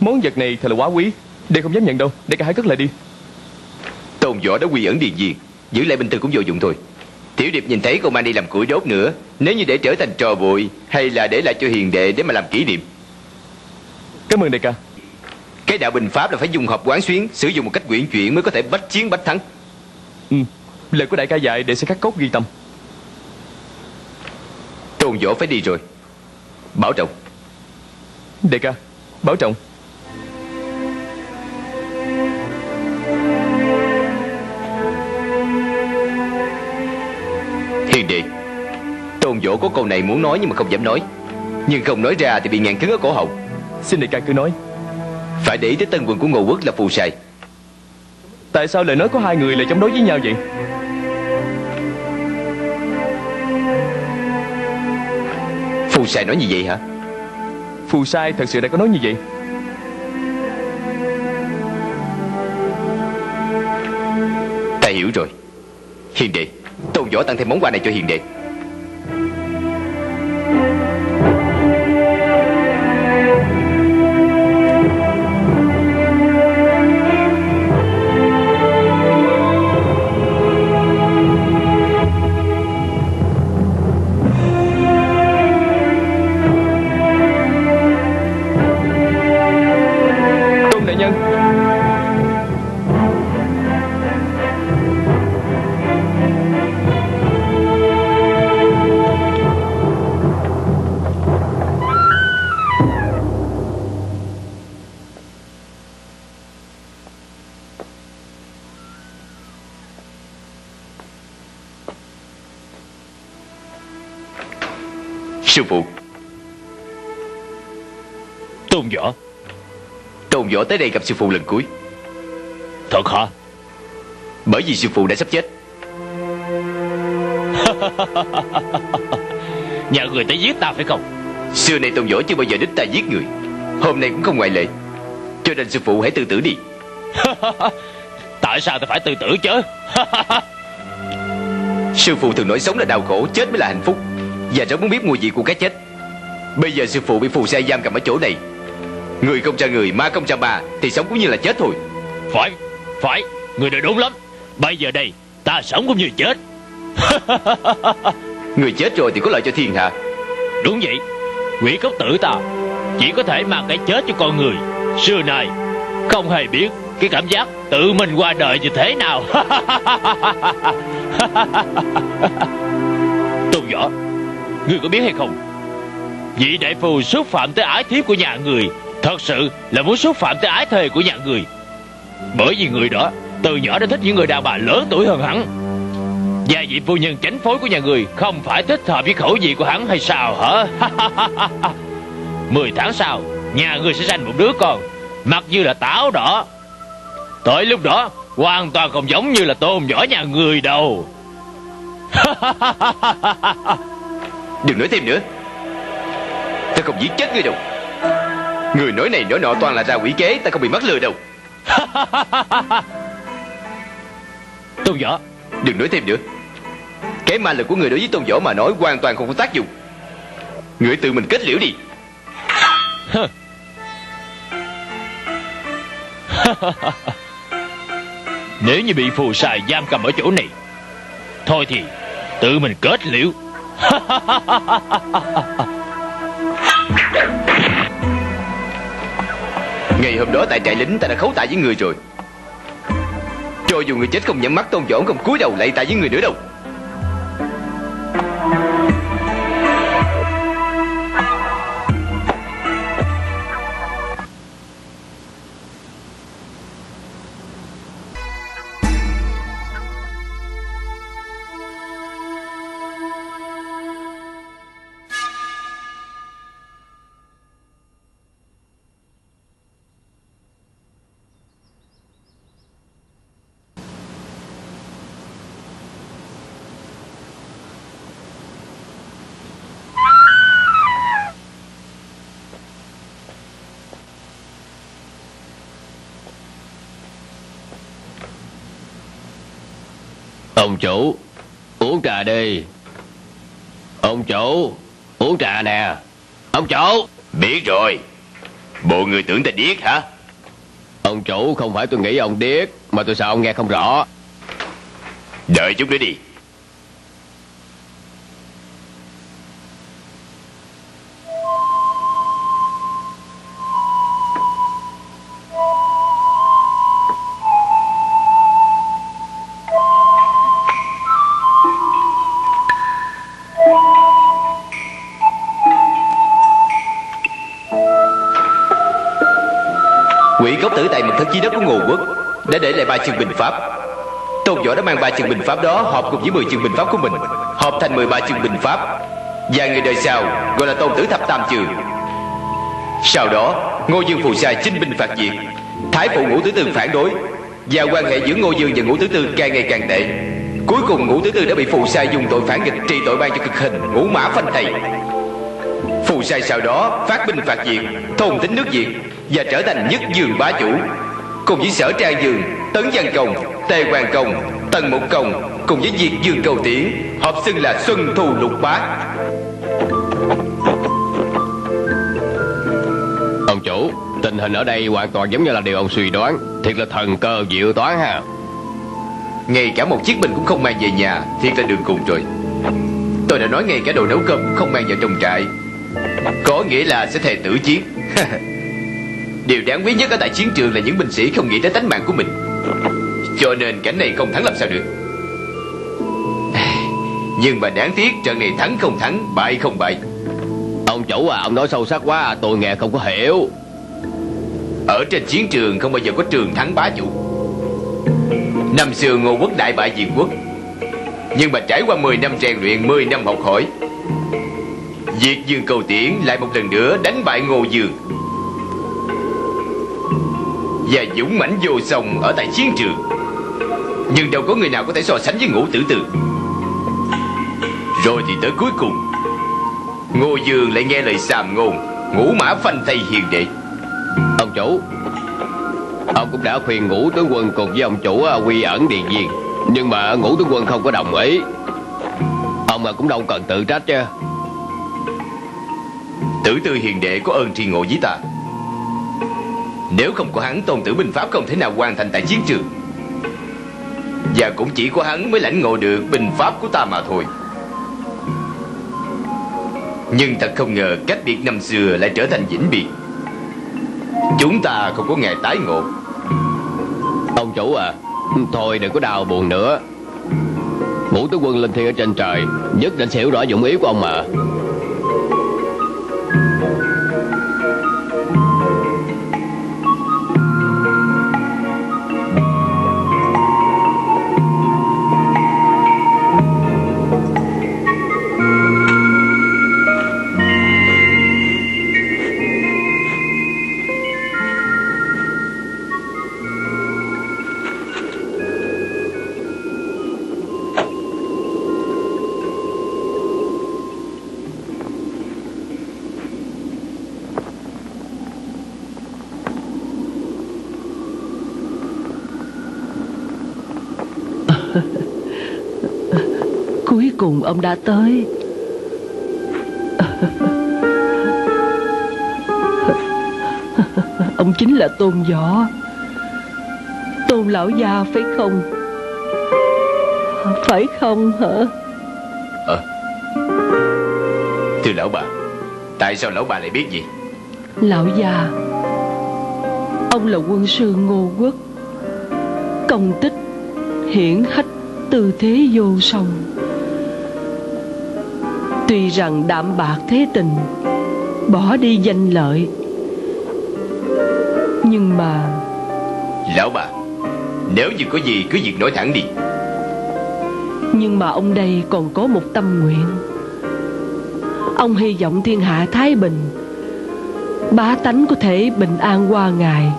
Món vật này thật là quá quý. Đệ không dám nhận đâu. Đại ca hãy cất lại đi. Tôn Võ đã quy ẩn điền viên. Giữ lại bình thư cũng vô dụng thôi. Tiểu điệp nhìn thấy con mang đi làm củi đốt nữa. Nếu như để trở thành trò bụi Hay là để lại cho hiền đệ để mà làm kỷ niệm. Cảm ơn đại ca. Cái đạo bình pháp là phải dùng hợp quán xuyến Sử dụng một cách quyển chuyển mới có thể bách chiến bách thắng. Ừ Lời của đại ca dạy đệ sẽ khắc cốt ghi tâm. Tôn Võ phải đi rồi. Bảo trọng. Đại ca Bảo trọng. Hiền đệ Tôn Võ có câu này muốn nói nhưng mà không dám nói. Nhưng không nói ra thì bị ngàn cứng ở cổ họng. Xin đại ca cứ nói. Phải để ý tới tân quân của Ngô Quốc là phù sai. Tại sao lời nói có hai người lại chống đối với nhau vậy Phù sai nói như vậy hả? Phù sai thật sự đã có nói như vậy. Ta hiểu rồi. Hiền đệ Tôn Võ tặng thêm món quà này cho hiền đệ Tôn võ. Tôn võ tới đây gặp sư phụ lần cuối. Thật hả? Bởi vì sư phụ đã sắp chết. Nhà người tới giết ta phải không? Xưa nay Tôn võ chưa bao giờ đích ta giết người. Hôm nay cũng không ngoại lệ. Cho nên sư phụ hãy tự tử đi. Tại sao ta phải tự tử chứ? Sư phụ thường nói sống là đau khổ Chết mới là hạnh phúc. Và rất muốn biết mùi vị của cái chết. Bây giờ sư phụ bị phù sai giam cầm ở chỗ này Người không ra người, ma không ra ma Thì sống cũng như là chết thôi. Phải, phải Người nói đúng lắm. Bây giờ đây Ta sống cũng như chết. Người chết rồi thì có lợi cho thiên hạ. Đúng vậy Quỷ cốc tử ta Chỉ có thể mang cái chết cho con người. Xưa này Không hề biết Cái cảm giác tự mình qua đời như thế nào. Tôn võ Ngươi có biết hay không? Vị đại phù xúc phạm tới ái thiếp của nhà người Thật sự là muốn xúc phạm tới ái thề của nhà người. Bởi vì người đó Từ nhỏ đã thích những người đàn bà lớn tuổi hơn hắn. Gia vị phu nhân chánh phối của nhà người Không phải thích hợp với khẩu vị của hắn hay sao hả? Mười tháng sau, Nhà người sẽ sanh một đứa con Mặt như là táo đỏ. Tới lúc đó, Hoàn toàn không giống như là tôn võ nhà người đâu. Đừng nói thêm nữa. Ta không giết chết ngươi đâu. Người nói này nói nọ toàn là ra quỷ kế Ta không bị mắc lừa đâu. Tôn võ. Đừng nói thêm nữa. Cái ma lực của người đối với tôn võ mà nói Hoàn toàn không có tác dụng. Người tự mình kết liễu đi. Nếu như bị phù sai giam cầm ở chỗ này Thôi thì tự mình kết liễu Ngày hôm đó tại trại lính ta đã khấu tại với người rồi. Cho dù người chết không nhắm mắt, tôn võ không cúi đầu lại tại với người nữa đâu. Ông chủ Uống trà đi. Ông chủ Uống trà nè. Ông chủ. Biết rồi. Bộ người tưởng ta điếc hả? Ông chủ không phải tôi nghĩ ông điếc Mà tôi sợ ông nghe không rõ. Đợi chút nữa đi ba chương bình pháp. Tôn võ đã mang ba chương bình pháp đó họp cùng với 10 chương bình pháp của mình Hợp thành 13 chương bình pháp. Và người đời sau, gọi là tôn tử thập tam trường. Sau đó, Ngô Dương phù sai chinh binh phạt diệt, Thái phụ ngũ tứ tư phản đối, Và quan hệ giữa Ngô Dương và ngũ tứ tư càng ngày càng tệ. Cuối cùng, ngũ tứ tư đã bị phù sai dùng tội phản nghịch, trị tội ban cho cực hình, ngũ mã phanh thầy. Phù sai sau đó phát binh phạt diệt, Thôn tính nước diệt, Và trở thành nhất dương bá chủ. Cùng với sở trang dương Tấn Văn Công Tề Hoàng Công Tần Mục Công Cùng với diệt dương cầu tiễn Hợp xưng là Xuân Thu Lục Bá. Ông chủ Tình hình ở đây hoàn toàn giống như là điều ông suy đoán. Thiệt là thần cơ diệu toán ha. Ngay cả một chiếc bình cũng không mang về nhà Thiệt là đường cùng rồi. Tôi đã nói ngay cả đồ nấu cơm cũng không mang vào trong trại. Có nghĩa là sẽ thề tử chiến Điều đáng quý nhất ở tại chiến trường là những binh sĩ không nghĩ đến tánh mạng của mình. Cho nên cảnh này không thắng làm sao được. Nhưng mà đáng tiếc trận này thắng không thắng, bại không bại. Ông chủ à, ông nói sâu sắc quá Tôi nghe không có hiểu. Ở trên chiến trường không bao giờ có trường thắng bá chủ. Năm xưa Ngô Quốc đại bại Diệt Quốc. Nhưng mà trải qua 10 năm rèn luyện 10 năm học hỏi Diệt dương cầu tiễn lại một lần nữa đánh bại Ngô Dương Và dũng mãnh vô song ở tại chiến trường. Nhưng đâu có người nào có thể so sánh với ngũ tử tử Rồi thì tới cuối cùng Ngô Dương lại nghe lời xàm ngôn Ngũ mã phanh thay hiền đệ. Ông chủ Ông cũng đã khuyên ngũ tướng quân cùng với ông chủ à, quy ẩn điền viên Nhưng mà ngũ tướng quân không có đồng ý. Ông mà cũng đâu cần tự trách chứ. Tử tư hiền đệ có ơn tri ngộ với ta nếu không có hắn, Tôn tử binh pháp không thể nào hoàn thành tại chiến trường. Và cũng chỉ có hắn mới lãnh ngộ được binh pháp của ta mà thôi. Nhưng thật không ngờ cách biệt năm xưa lại trở thành vĩnh biệt. Chúng ta không có ngày tái ngộ. Ông chủ à Thôi đừng có đau buồn nữa. Ngũ tướng quân linh thiên ở trên trời, Nhất định sẽ hiểu rõ dụng ý của ông mà. Cùng ông đã tới. Ông chính là Tôn Võ. Tôn lão gia phải không? Phải không hả? Ờ. Thưa lão bà Tại sao lão bà lại biết gì? Lão già Ông là quân sư Ngô Quốc Công tích Hiển hách tư thế vô song Tuy rằng đạm bạc thế tình Bỏ đi danh lợi. Nhưng mà Lão bà Nếu như có gì cứ việc nói thẳng đi. Nhưng mà ông đây còn có một tâm nguyện. Ông hy vọng thiên hạ thái bình Bá tánh có thể bình an qua ngày.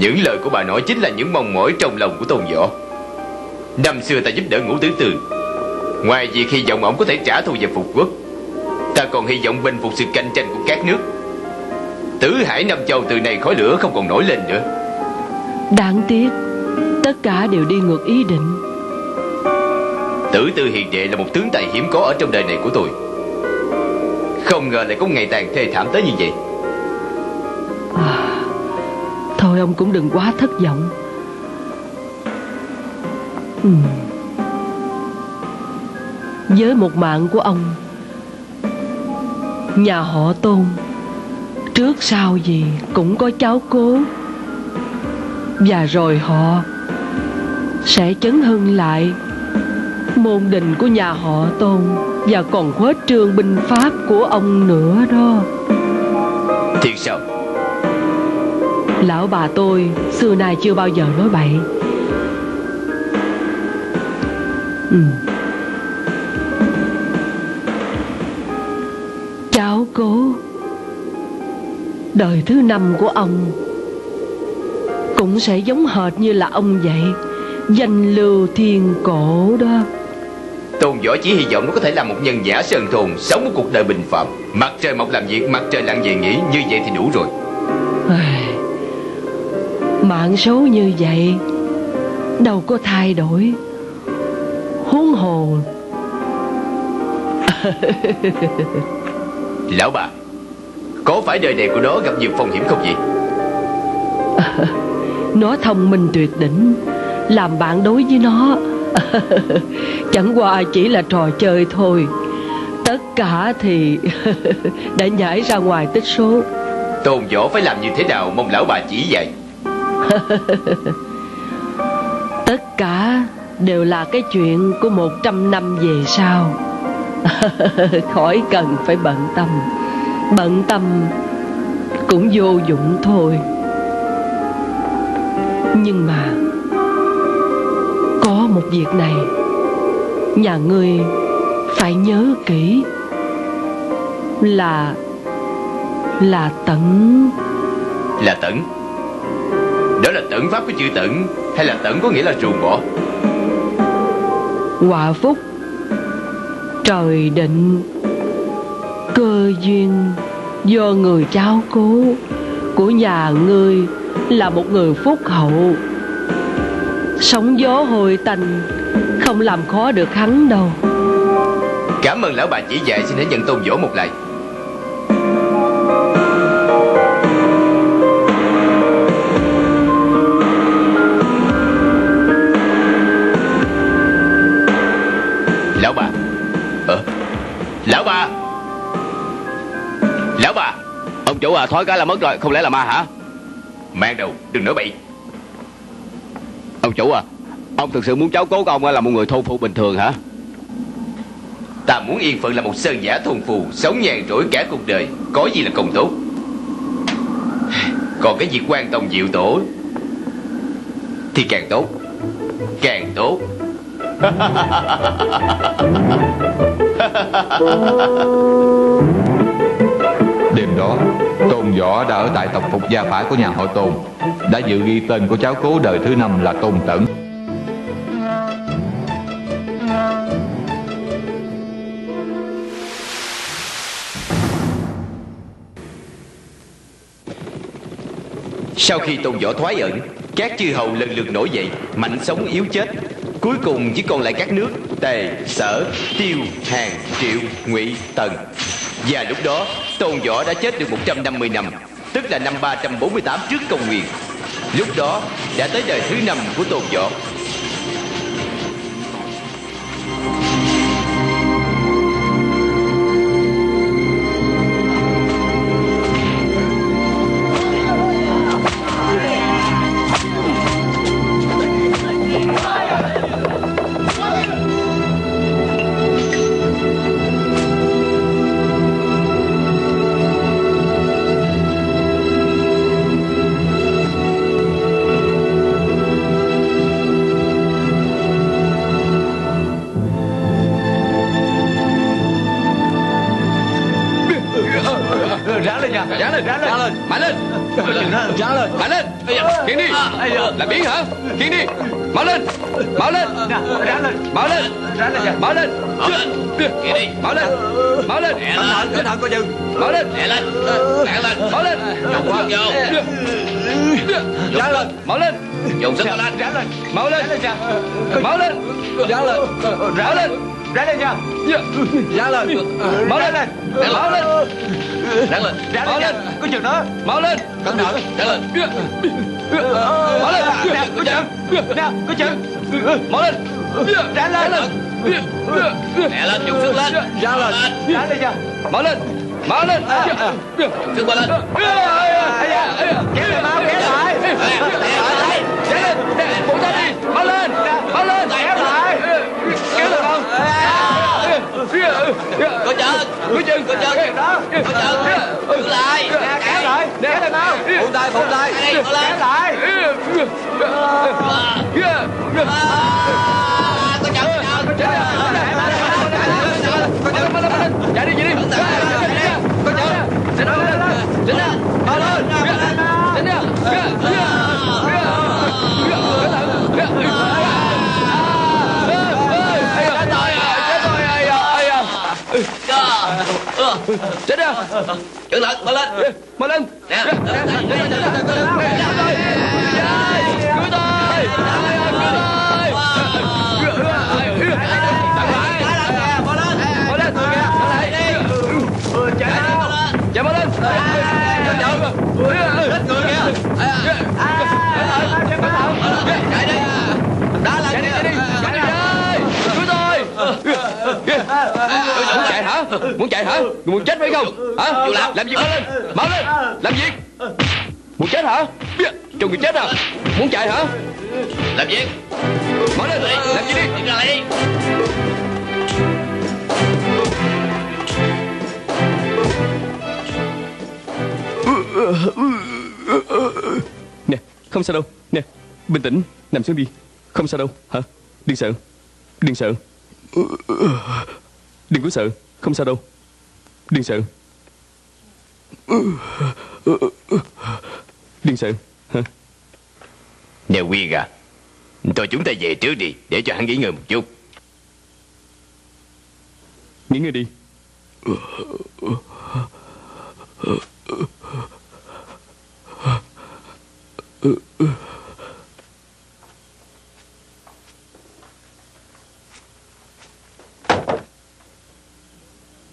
Những lời của bà nói chính là những mong mỏi trong lòng của Tôn Võ. Năm xưa ta giúp đỡ ngũ tử tư Ngoài việc hy vọng ông có thể trả thù và phục quốc Ta còn hy vọng bình phục sự cạnh tranh của các nước. Tứ hải Nam Châu từ này khói lửa không còn nổi lên nữa. Đáng tiếc Tất cả đều đi ngược ý định. Tử tư hiền đệ là một tướng tài hiếm có ở trong đời này của tôi. Không ngờ lại có ngày tàn thê thảm tới như vậy. À, Thôi ông cũng đừng quá thất vọng. Ừ. Với một mạng của ông. Nhà họ tôn Trước sau gì cũng có cháu cố. Và rồi họ Sẽ chấn hưng lại Môn đình của nhà họ tôn Và còn khuếch trương binh pháp của ông nữa đó. Thiệt sao? Lão bà tôi Xưa nay chưa bao giờ nói bậy. Ừ. Đời thứ năm của ông. Cũng sẽ giống hệt như là ông vậy Danh lưu thiên cổ đó. Tôn võ chỉ hy vọng nó có thể là một nhân giả sơn thôn Sống một cuộc đời bình phạm Mặt trời mọc làm việc, mặt trời lặn về nghỉ Như vậy thì đủ rồi. Mạng số như vậy Đâu có thay đổi. Huống hồ. Lão bà Có phải đời này của nó gặp nhiều phong hiểm không vậy? Nó thông minh tuyệt đỉnh Làm bạn đối với nó. Chẳng qua chỉ là trò chơi thôi. Tất cả thì Đã nhảy ra ngoài tích số. Tôn võ phải làm như thế nào Mong lão bà chỉ dạy? Tất cả đều là cái chuyện của một trăm năm về sau. Khỏi cần phải bận tâm Bận tâm cũng vô dụng thôi. Nhưng mà Có một việc này Nhà ngươi phải nhớ kỹ Là Là tận. Là tẩn Đó là tẩn pháp của chữ tẩn Hay là tẩn có nghĩa là ruồng bỏ? Quả phúc Trời định Cơ duyên Do người cháu cố Của nhà ngươi Là một người phúc hậu. Sóng gió hồi tanh Không làm khó được hắn đâu. Cảm ơn lão bà chỉ dạy xin hãy nhận tôn vỗ một lại. Chủ à thói cái là mất rồi Không lẽ là ma hả? Mang đầu đừng nói bậy. Ông chủ à Ông thực sự muốn cháu cố của ông là một người thôn phụ bình thường hả? Ta muốn yên phận là một sơn giả thôn phù Sống nhàn rỗi cả cuộc đời Có gì là công tốt. Còn cái việc quan tông diệu tổ Thì càng tốt Càng tốt Đó Tôn Võ đã ở tại tập phục gia phả của nhà họ Tôn. Đã dự ghi tên của cháu cố đời thứ năm là Tôn Tẩn Sau khi tôn võ thoái ẩn Các chư hầu lần lượt nổi dậy Mạnh sống yếu chết. Cuối cùng chỉ còn lại các nước Tề, Sở, Tiêu, Hàn, Triệu, Ngụy, Tần. Và lúc đó Tôn Võ đã chết được 150 năm Tức là năm 348 trước công nguyên. Lúc đó, đã tới đời thứ năm của Tôn Võ. Mau lên Đè lên Đè lên Mau lên Dùng quá vô Ráng lên Mau lên Dùng sức lên Ráng lên Mau lên Mau lên Ráng lên Ráng lên Ráng lên nha Ráng lên Mau lên Mau lên Ráng lên Ráng lên Có chừng đó Mau lên Cẩn thận Ráng lên Mau lên Nè có chừng Nè có chừng Mau lên Ráng lên Nè lên dùng sức lên Ráng lên Ráng lên Mau lên Mau lên Dùng sức lên Kéo lại mau kéo lại Kéo lên Phụ ta đi Mau lên Mau lên Kéo lại Kéo lại con có chân có chân có chân đó có chân giữ lại kéo lại kéo lại mau phụ tay phụ tay kéo lại có chân có chân chạy đi chạy đi có chân xin đâu lên xin đâu mau lên xin đâu chết đi cẩn thận mau lên. Mau lên. Nè cứu tôi cứu tôi chạy mau lên hết người kìa chạy đi đá lên chạy đi chạy đi cứu tôi muốn chạy hả? Muốn chết phải không? Hả? Làm làm gì mau lên? Mau lên làm việc muốn chết hả? Cho người chết à? Muốn chạy hả? Làm việc mau lên làm gì đi? Ra lại đi. Nè không sao đâu. Nè bình tĩnh Nằm xuống đi. Không sao đâu hả? Đừng sợ. Đừng sợ. Đừng có sợ Không sao đâu. Đừng sợ Đừng sợ hả? Nè Quyên à Thôi chúng ta về trước đi Để cho hắn nghỉ ngơi một chút. Nghỉ ngơi đi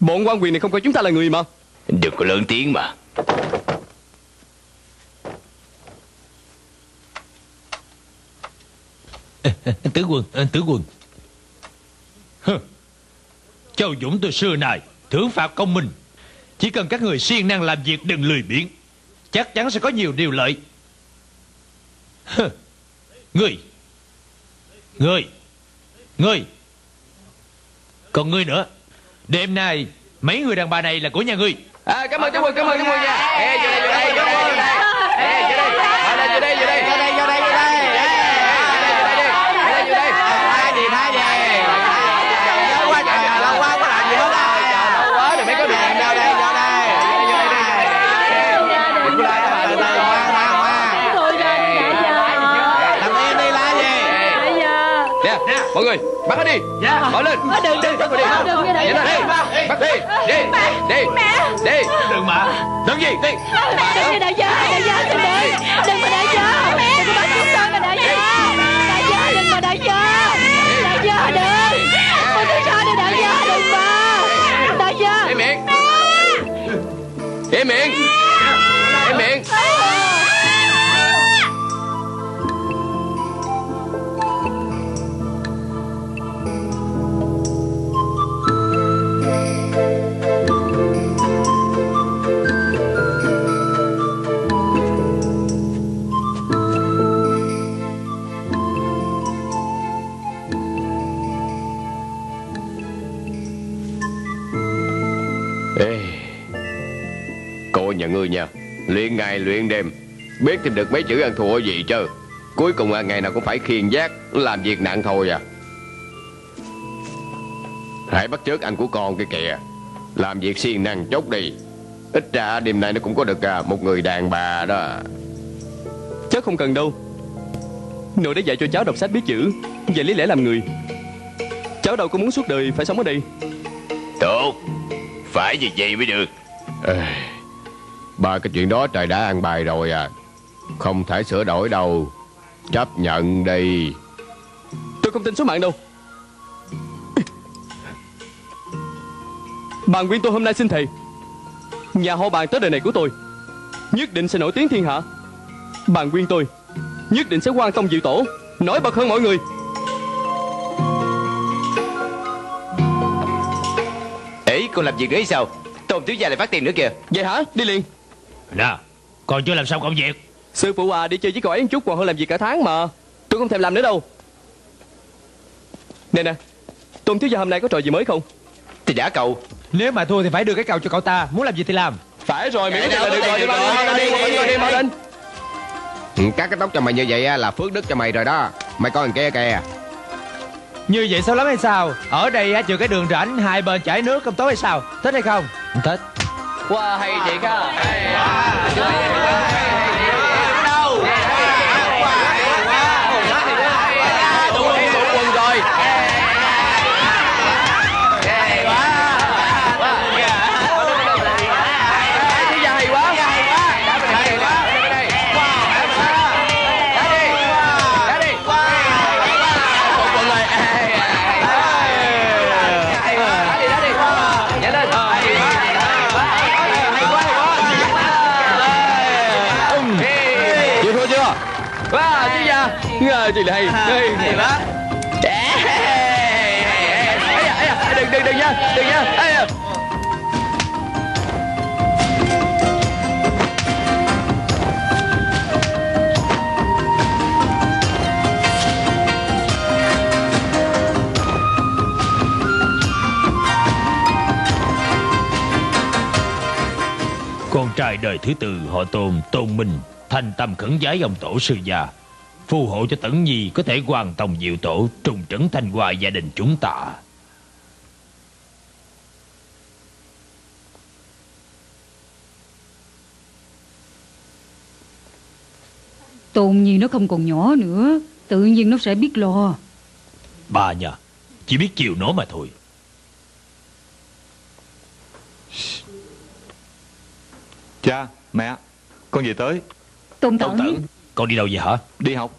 Bọn quan quyền này không coi chúng ta là người mà. Đừng có lớn tiếng mà. Tướng quân Tướng quân. Châu Dũng từ xưa này Thưởng phạt công minh. Chỉ cần các người siêng năng làm việc đừng lười biếng. Chắc chắn sẽ có nhiều điều lợi. Hừ. Ngươi. Ngươi. Ngươi. Còn ngươi nữa. Đêm nay Mấy người đàn bà này là của nhà ngươi. À cảm ơn chú quân, cảm ơn chú quân nha. Ê, vô đây, vô đây, vô đây. Vô đây, vô đây, vô đây, vô đây Vô đây, vô đây, vô đây Vô đây, vô đây Hai gì, hai gì Nhớ quá trời, lâu quá, có làm gì hết á Lâu quá rồi mới có được làm đâu đây, vô đây Vô đây, vô đây Đừng có lại, từ từ, ngoan, ngoan, ngoan Làm yên đi, la gì Nè, mọi người, bắt nó đi. Bỏ lên. Đừng, đừng, đừng, đừng, đừng, đừng, Vậy đó, đi, bắt đi, đi, đi. Đi Đừng mà. Đừng gì, đi. Mẹ đừng như đại gia, đại gia đừng đi. Đừng mà đại gia Đừng có bắt chúng tôi mà đại gia Đại gia đừng mà đại gia Đại gia đừng Con tôi sao đi đại gia đừng mà. Đại gia Im miệng. Im miệng Cô nhà ngươi nha. Luyện ngày luyện đêm. Biết thêm được mấy chữ ăn thua gì chứ? Cuối cùng là ngày nào cũng phải khiên giác Làm việc nặng thôi à. Hãy bắt chước anh của con kia kìa. Làm việc siêng năng chốt đi. Ít ra đêm nay nó cũng có được à, một người đàn bà đó. Cháu không cần đâu. Nội đã dạy cho cháu đọc sách biết chữ Và lý lẽ làm người. Cháu đâu có muốn suốt đời phải sống ở đây. Tốt. Phải như vậy mới được. Ê, Ba cái chuyện đó trời đã ăn bài rồi à. Không thể sửa đổi đâu. Chấp nhận đi. Tôi không tin số mạng đâu. Bàn quyên tôi hôm nay xin thề Nhà họ bàn tới đời này của tôi. Nhất định sẽ nổi tiếng thiên hạ. Bàn quyên tôi Nhất định sẽ quan công dự tổ. Nổi bật hơn mọi người. Ấy con làm việc nữa hay sao? Tôn thiếu gia lại phát tiền nữa kìa. Vậy hả? Đi liền Nè Còn chưa làm xong công việc. Sư phụ à đi chơi với cậu ấy một chút còn hơn làm việc cả tháng mà. Tôi không thèm làm nữa đâu. Nè nè Tôn thiếu gia hôm nay có trò gì mới không? Thì đã cậu. Nếu mà thua thì phải đưa cái cầu cho cậu ta Muốn làm gì thì làm. Phải rồi miễn là được rồi đi mau đi mau lên đi mau lên Cắt cái tóc cho mày như vậy á, là phước đức cho mày rồi đó. Mày coi thằng kia kìa. Như vậy sao lắm hay sao? Ở đây á, trừ cái đường rãnh Hai bên chảy nước không tốt hay sao? Thích hay không? Không thích Wow hay thiệt á quần chị là hay Hay quá. Đừng đừng đừng nha Đừng nha. Con trai đời thứ tư họ tôn Tôn Minh Thành tâm khẩn giái ông tổ sư già phù hộ cho tẩn nhi có thể hoàn tòng diệu tổ trùng trấn thanh hoa gia đình chúng ta. Tôn nhi nó không còn nhỏ nữa Tự nhiên nó sẽ biết lo. Bà nhà Chỉ biết chiều nó mà thôi. Cha, mẹ Con về tới. Tôn Tẩn Tôn Tẩn Con đi đâu vậy hả? Đi học.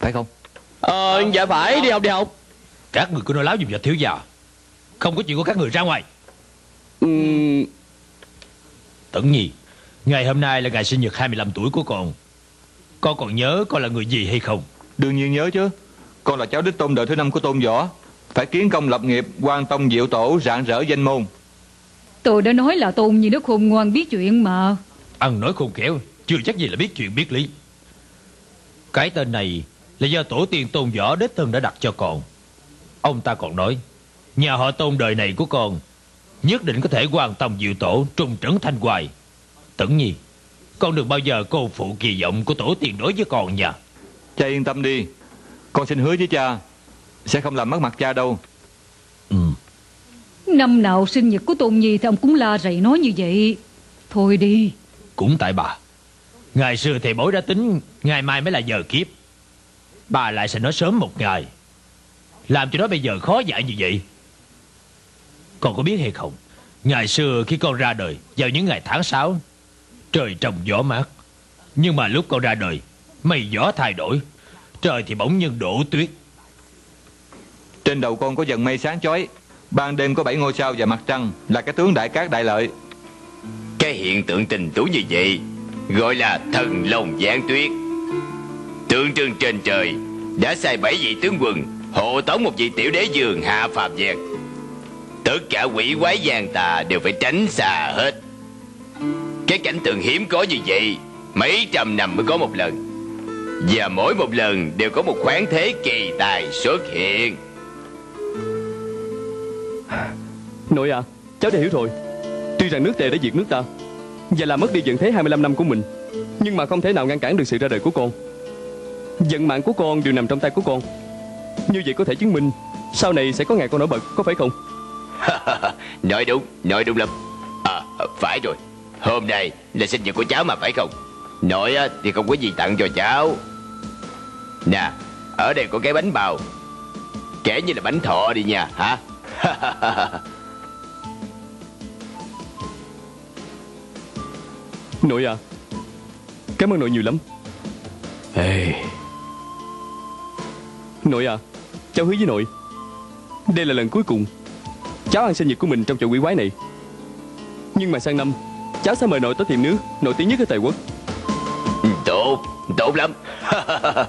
Phải không? Ờ dạ phải đi học đi học. Các người cứ nói láo dùm cho thiếu già Không có chuyện của các người ra ngoài. Ừm, Tẩn Nhi Ngày hôm nay là ngày sinh nhật 25 tuổi của con. Con còn nhớ con là người gì hay không? Đương nhiên nhớ chứ. Con là cháu đích tôn đời thứ năm của tôn võ. Phải kiến công lập nghiệp quan tông diệu tổ rạng rỡ danh môn. Tôi đã nói là Tôn Nhi nó khôn ngoan biết chuyện mà. Ăn nói khôn khéo Chưa chắc gì là biết chuyện biết lý. Cái tên này Là do tổ tiên tôn võ đích thân đã đặt cho con. Ông ta còn nói Nhà họ tôn đời này của con Nhất định có thể hoàn tông diệu tổ Trùng trấn thanh hoài. Tẩn nhi Con đừng bao giờ cô phụ kỳ vọng của tổ tiên đối với con nha. Cha yên tâm đi. Con xin hứa với cha Sẽ không làm mất mặt cha đâu. Năm nào sinh nhật của Tôn Nhi Thì ông cũng la rầy nói như vậy. Thôi đi. Cũng tại bà. Ngày xưa thầy bối đã tính Ngày mai mới là giờ kiếp Bà lại sẽ nói sớm một ngày. Làm cho nó bây giờ khó giải như vậy. Con có biết hay không? Ngày xưa khi con ra đời Vào những ngày tháng 6 Trời trong gió mát. Nhưng mà lúc con ra đời Mây gió thay đổi. Trời thì bỗng nhiên đổ tuyết. Trên đầu con có dần mây sáng chói. Ban đêm có bảy ngôi sao và mặt trăng Là cái tướng đại cát đại lợi. Cái hiện tượng tình tú như vậy Gọi là thần long giáng tuyết Tượng trưng trên trời Đã sai bảy vị tướng quân, Hộ tống một vị tiểu đế giường hạ phàm gian Tất cả quỷ quái gian tà Đều phải tránh xa hết. Cái cảnh tượng hiếm có như vậy, Mấy trăm năm mới có một lần. Và mỗi một lần Đều có một khoáng thế kỳ tài xuất hiện. Nội à Cháu đã hiểu rồi. Tuy rằng nước tề đã diệt nước ta, Và làm mất đi vận thế 25 năm của mình, Nhưng mà không thể nào ngăn cản được sự ra đời của con. Vận mạng của con đều nằm trong tay của con. Như vậy có thể chứng minh Sau này sẽ có ngày con nổi bật Có phải không? Nói đúng, nói đúng lắm. À, phải rồi. Hôm nay là sinh nhật của cháu mà phải không? Nội thì không có gì tặng cho cháu. Nè Ở đây có cái bánh bào Kể như là bánh thọ đi nha hả? Nội à Cảm ơn nội nhiều lắm. Ê, Nội à Cháu hứa với nội Đây là lần cuối cùng Cháu ăn sinh nhật của mình trong chỗ quỷ quái này. Nhưng mà sang năm Cháu sẽ mời nội tới tiệm nước Nổi tiếng nhất ở Tây Quốc. Tốt, tốt lắm.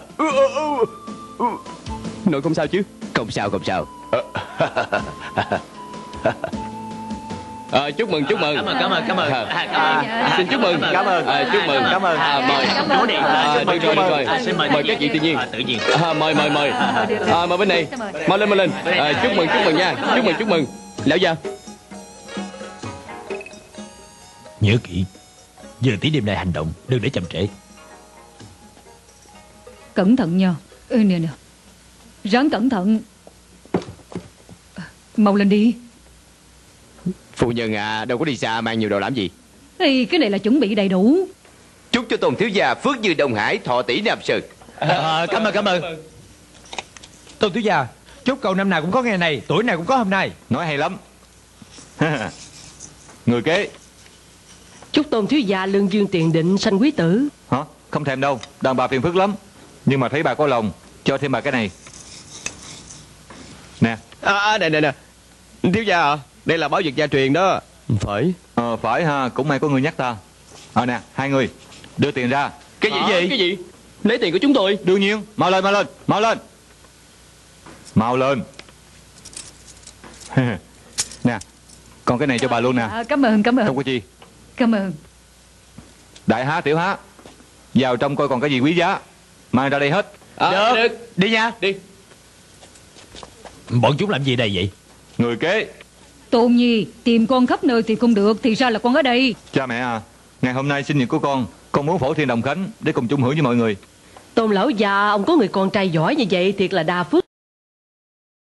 Nội không sao chứ? Không sao, không sao à, Chúc mừng, chúc mừng. Cảm ơn, cảm ơn, cảm ơn. À, À, cảm ơn. à, Xin chúc mừng. Cảm ơn. à, Chúc mừng. Cảm ơn. à, Mời. Ơn. Điện. à, Chúc mừng, Được rồi, được rồi. À, xin mời Mời các vị nhiên. tự nhiên. À, tự nhiên. à, Mời, mời, mời. À, Mời bên này. Mau lên, mau lên. À, Chúc mừng, chúc mừng nha. Chúc mừng, chúc mừng. Lão gia. Nhớ kỹ. Giờ tí đêm nay hành động Đừng để chậm trễ. Cẩn thận nha. Ê nè nè. Ráng cẩn thận. Mau lên đi Phu nhân à, đâu có đi xa mang nhiều đồ làm gì? Ê, Cái này là chuẩn bị đầy đủ. Chúc cho Tôn Thiếu Gia phước như Đông Hải Thọ tỷ Nam Sơn. À, Cảm ơn, cảm ơn. Tôn Thiếu Gia Chúc cậu năm nào cũng có ngày này Tuổi nào cũng có hôm nay. Nói hay lắm. Người kế. Chúc tôn thiếu gia lương dương tiền định sanh quý tử. Hả? Không thèm đâu Đàn bà phiền phức lắm. Nhưng mà thấy bà có lòng Cho thêm bà cái này. Nè. À, à, nè nè nè. Thiếu gia à Đây là báo vật gia truyền đó. Phải. Ờ phải ha Cũng may có người nhắc ta. Ờ nè Hai người Đưa tiền ra. Cái gì vậy? Cái gì? Lấy tiền của chúng tôi. Đương nhiên. Mau lên mau lên Mau lên. Mau lên. Nè Còn cái này cho bà luôn nè. À, Cảm ơn, cảm ơn. Không có chi. Cảm ơn. Đại há tiểu há. Vào trong coi còn cái gì quý giá. Mang ra đây hết. Được. Đi nha. Đi. Bọn chúng làm gì đây vậy? Người kế Tôn Nhi Tìm con khắp nơi thì không được Thì ra là con ở đây. Cha mẹ à Ngày hôm nay sinh nhật của con Con muốn phổ thiên đồng khánh Để cùng chung hưởng với mọi người. Tôn lão già ông có người con trai giỏi như vậy Thiệt là đa phước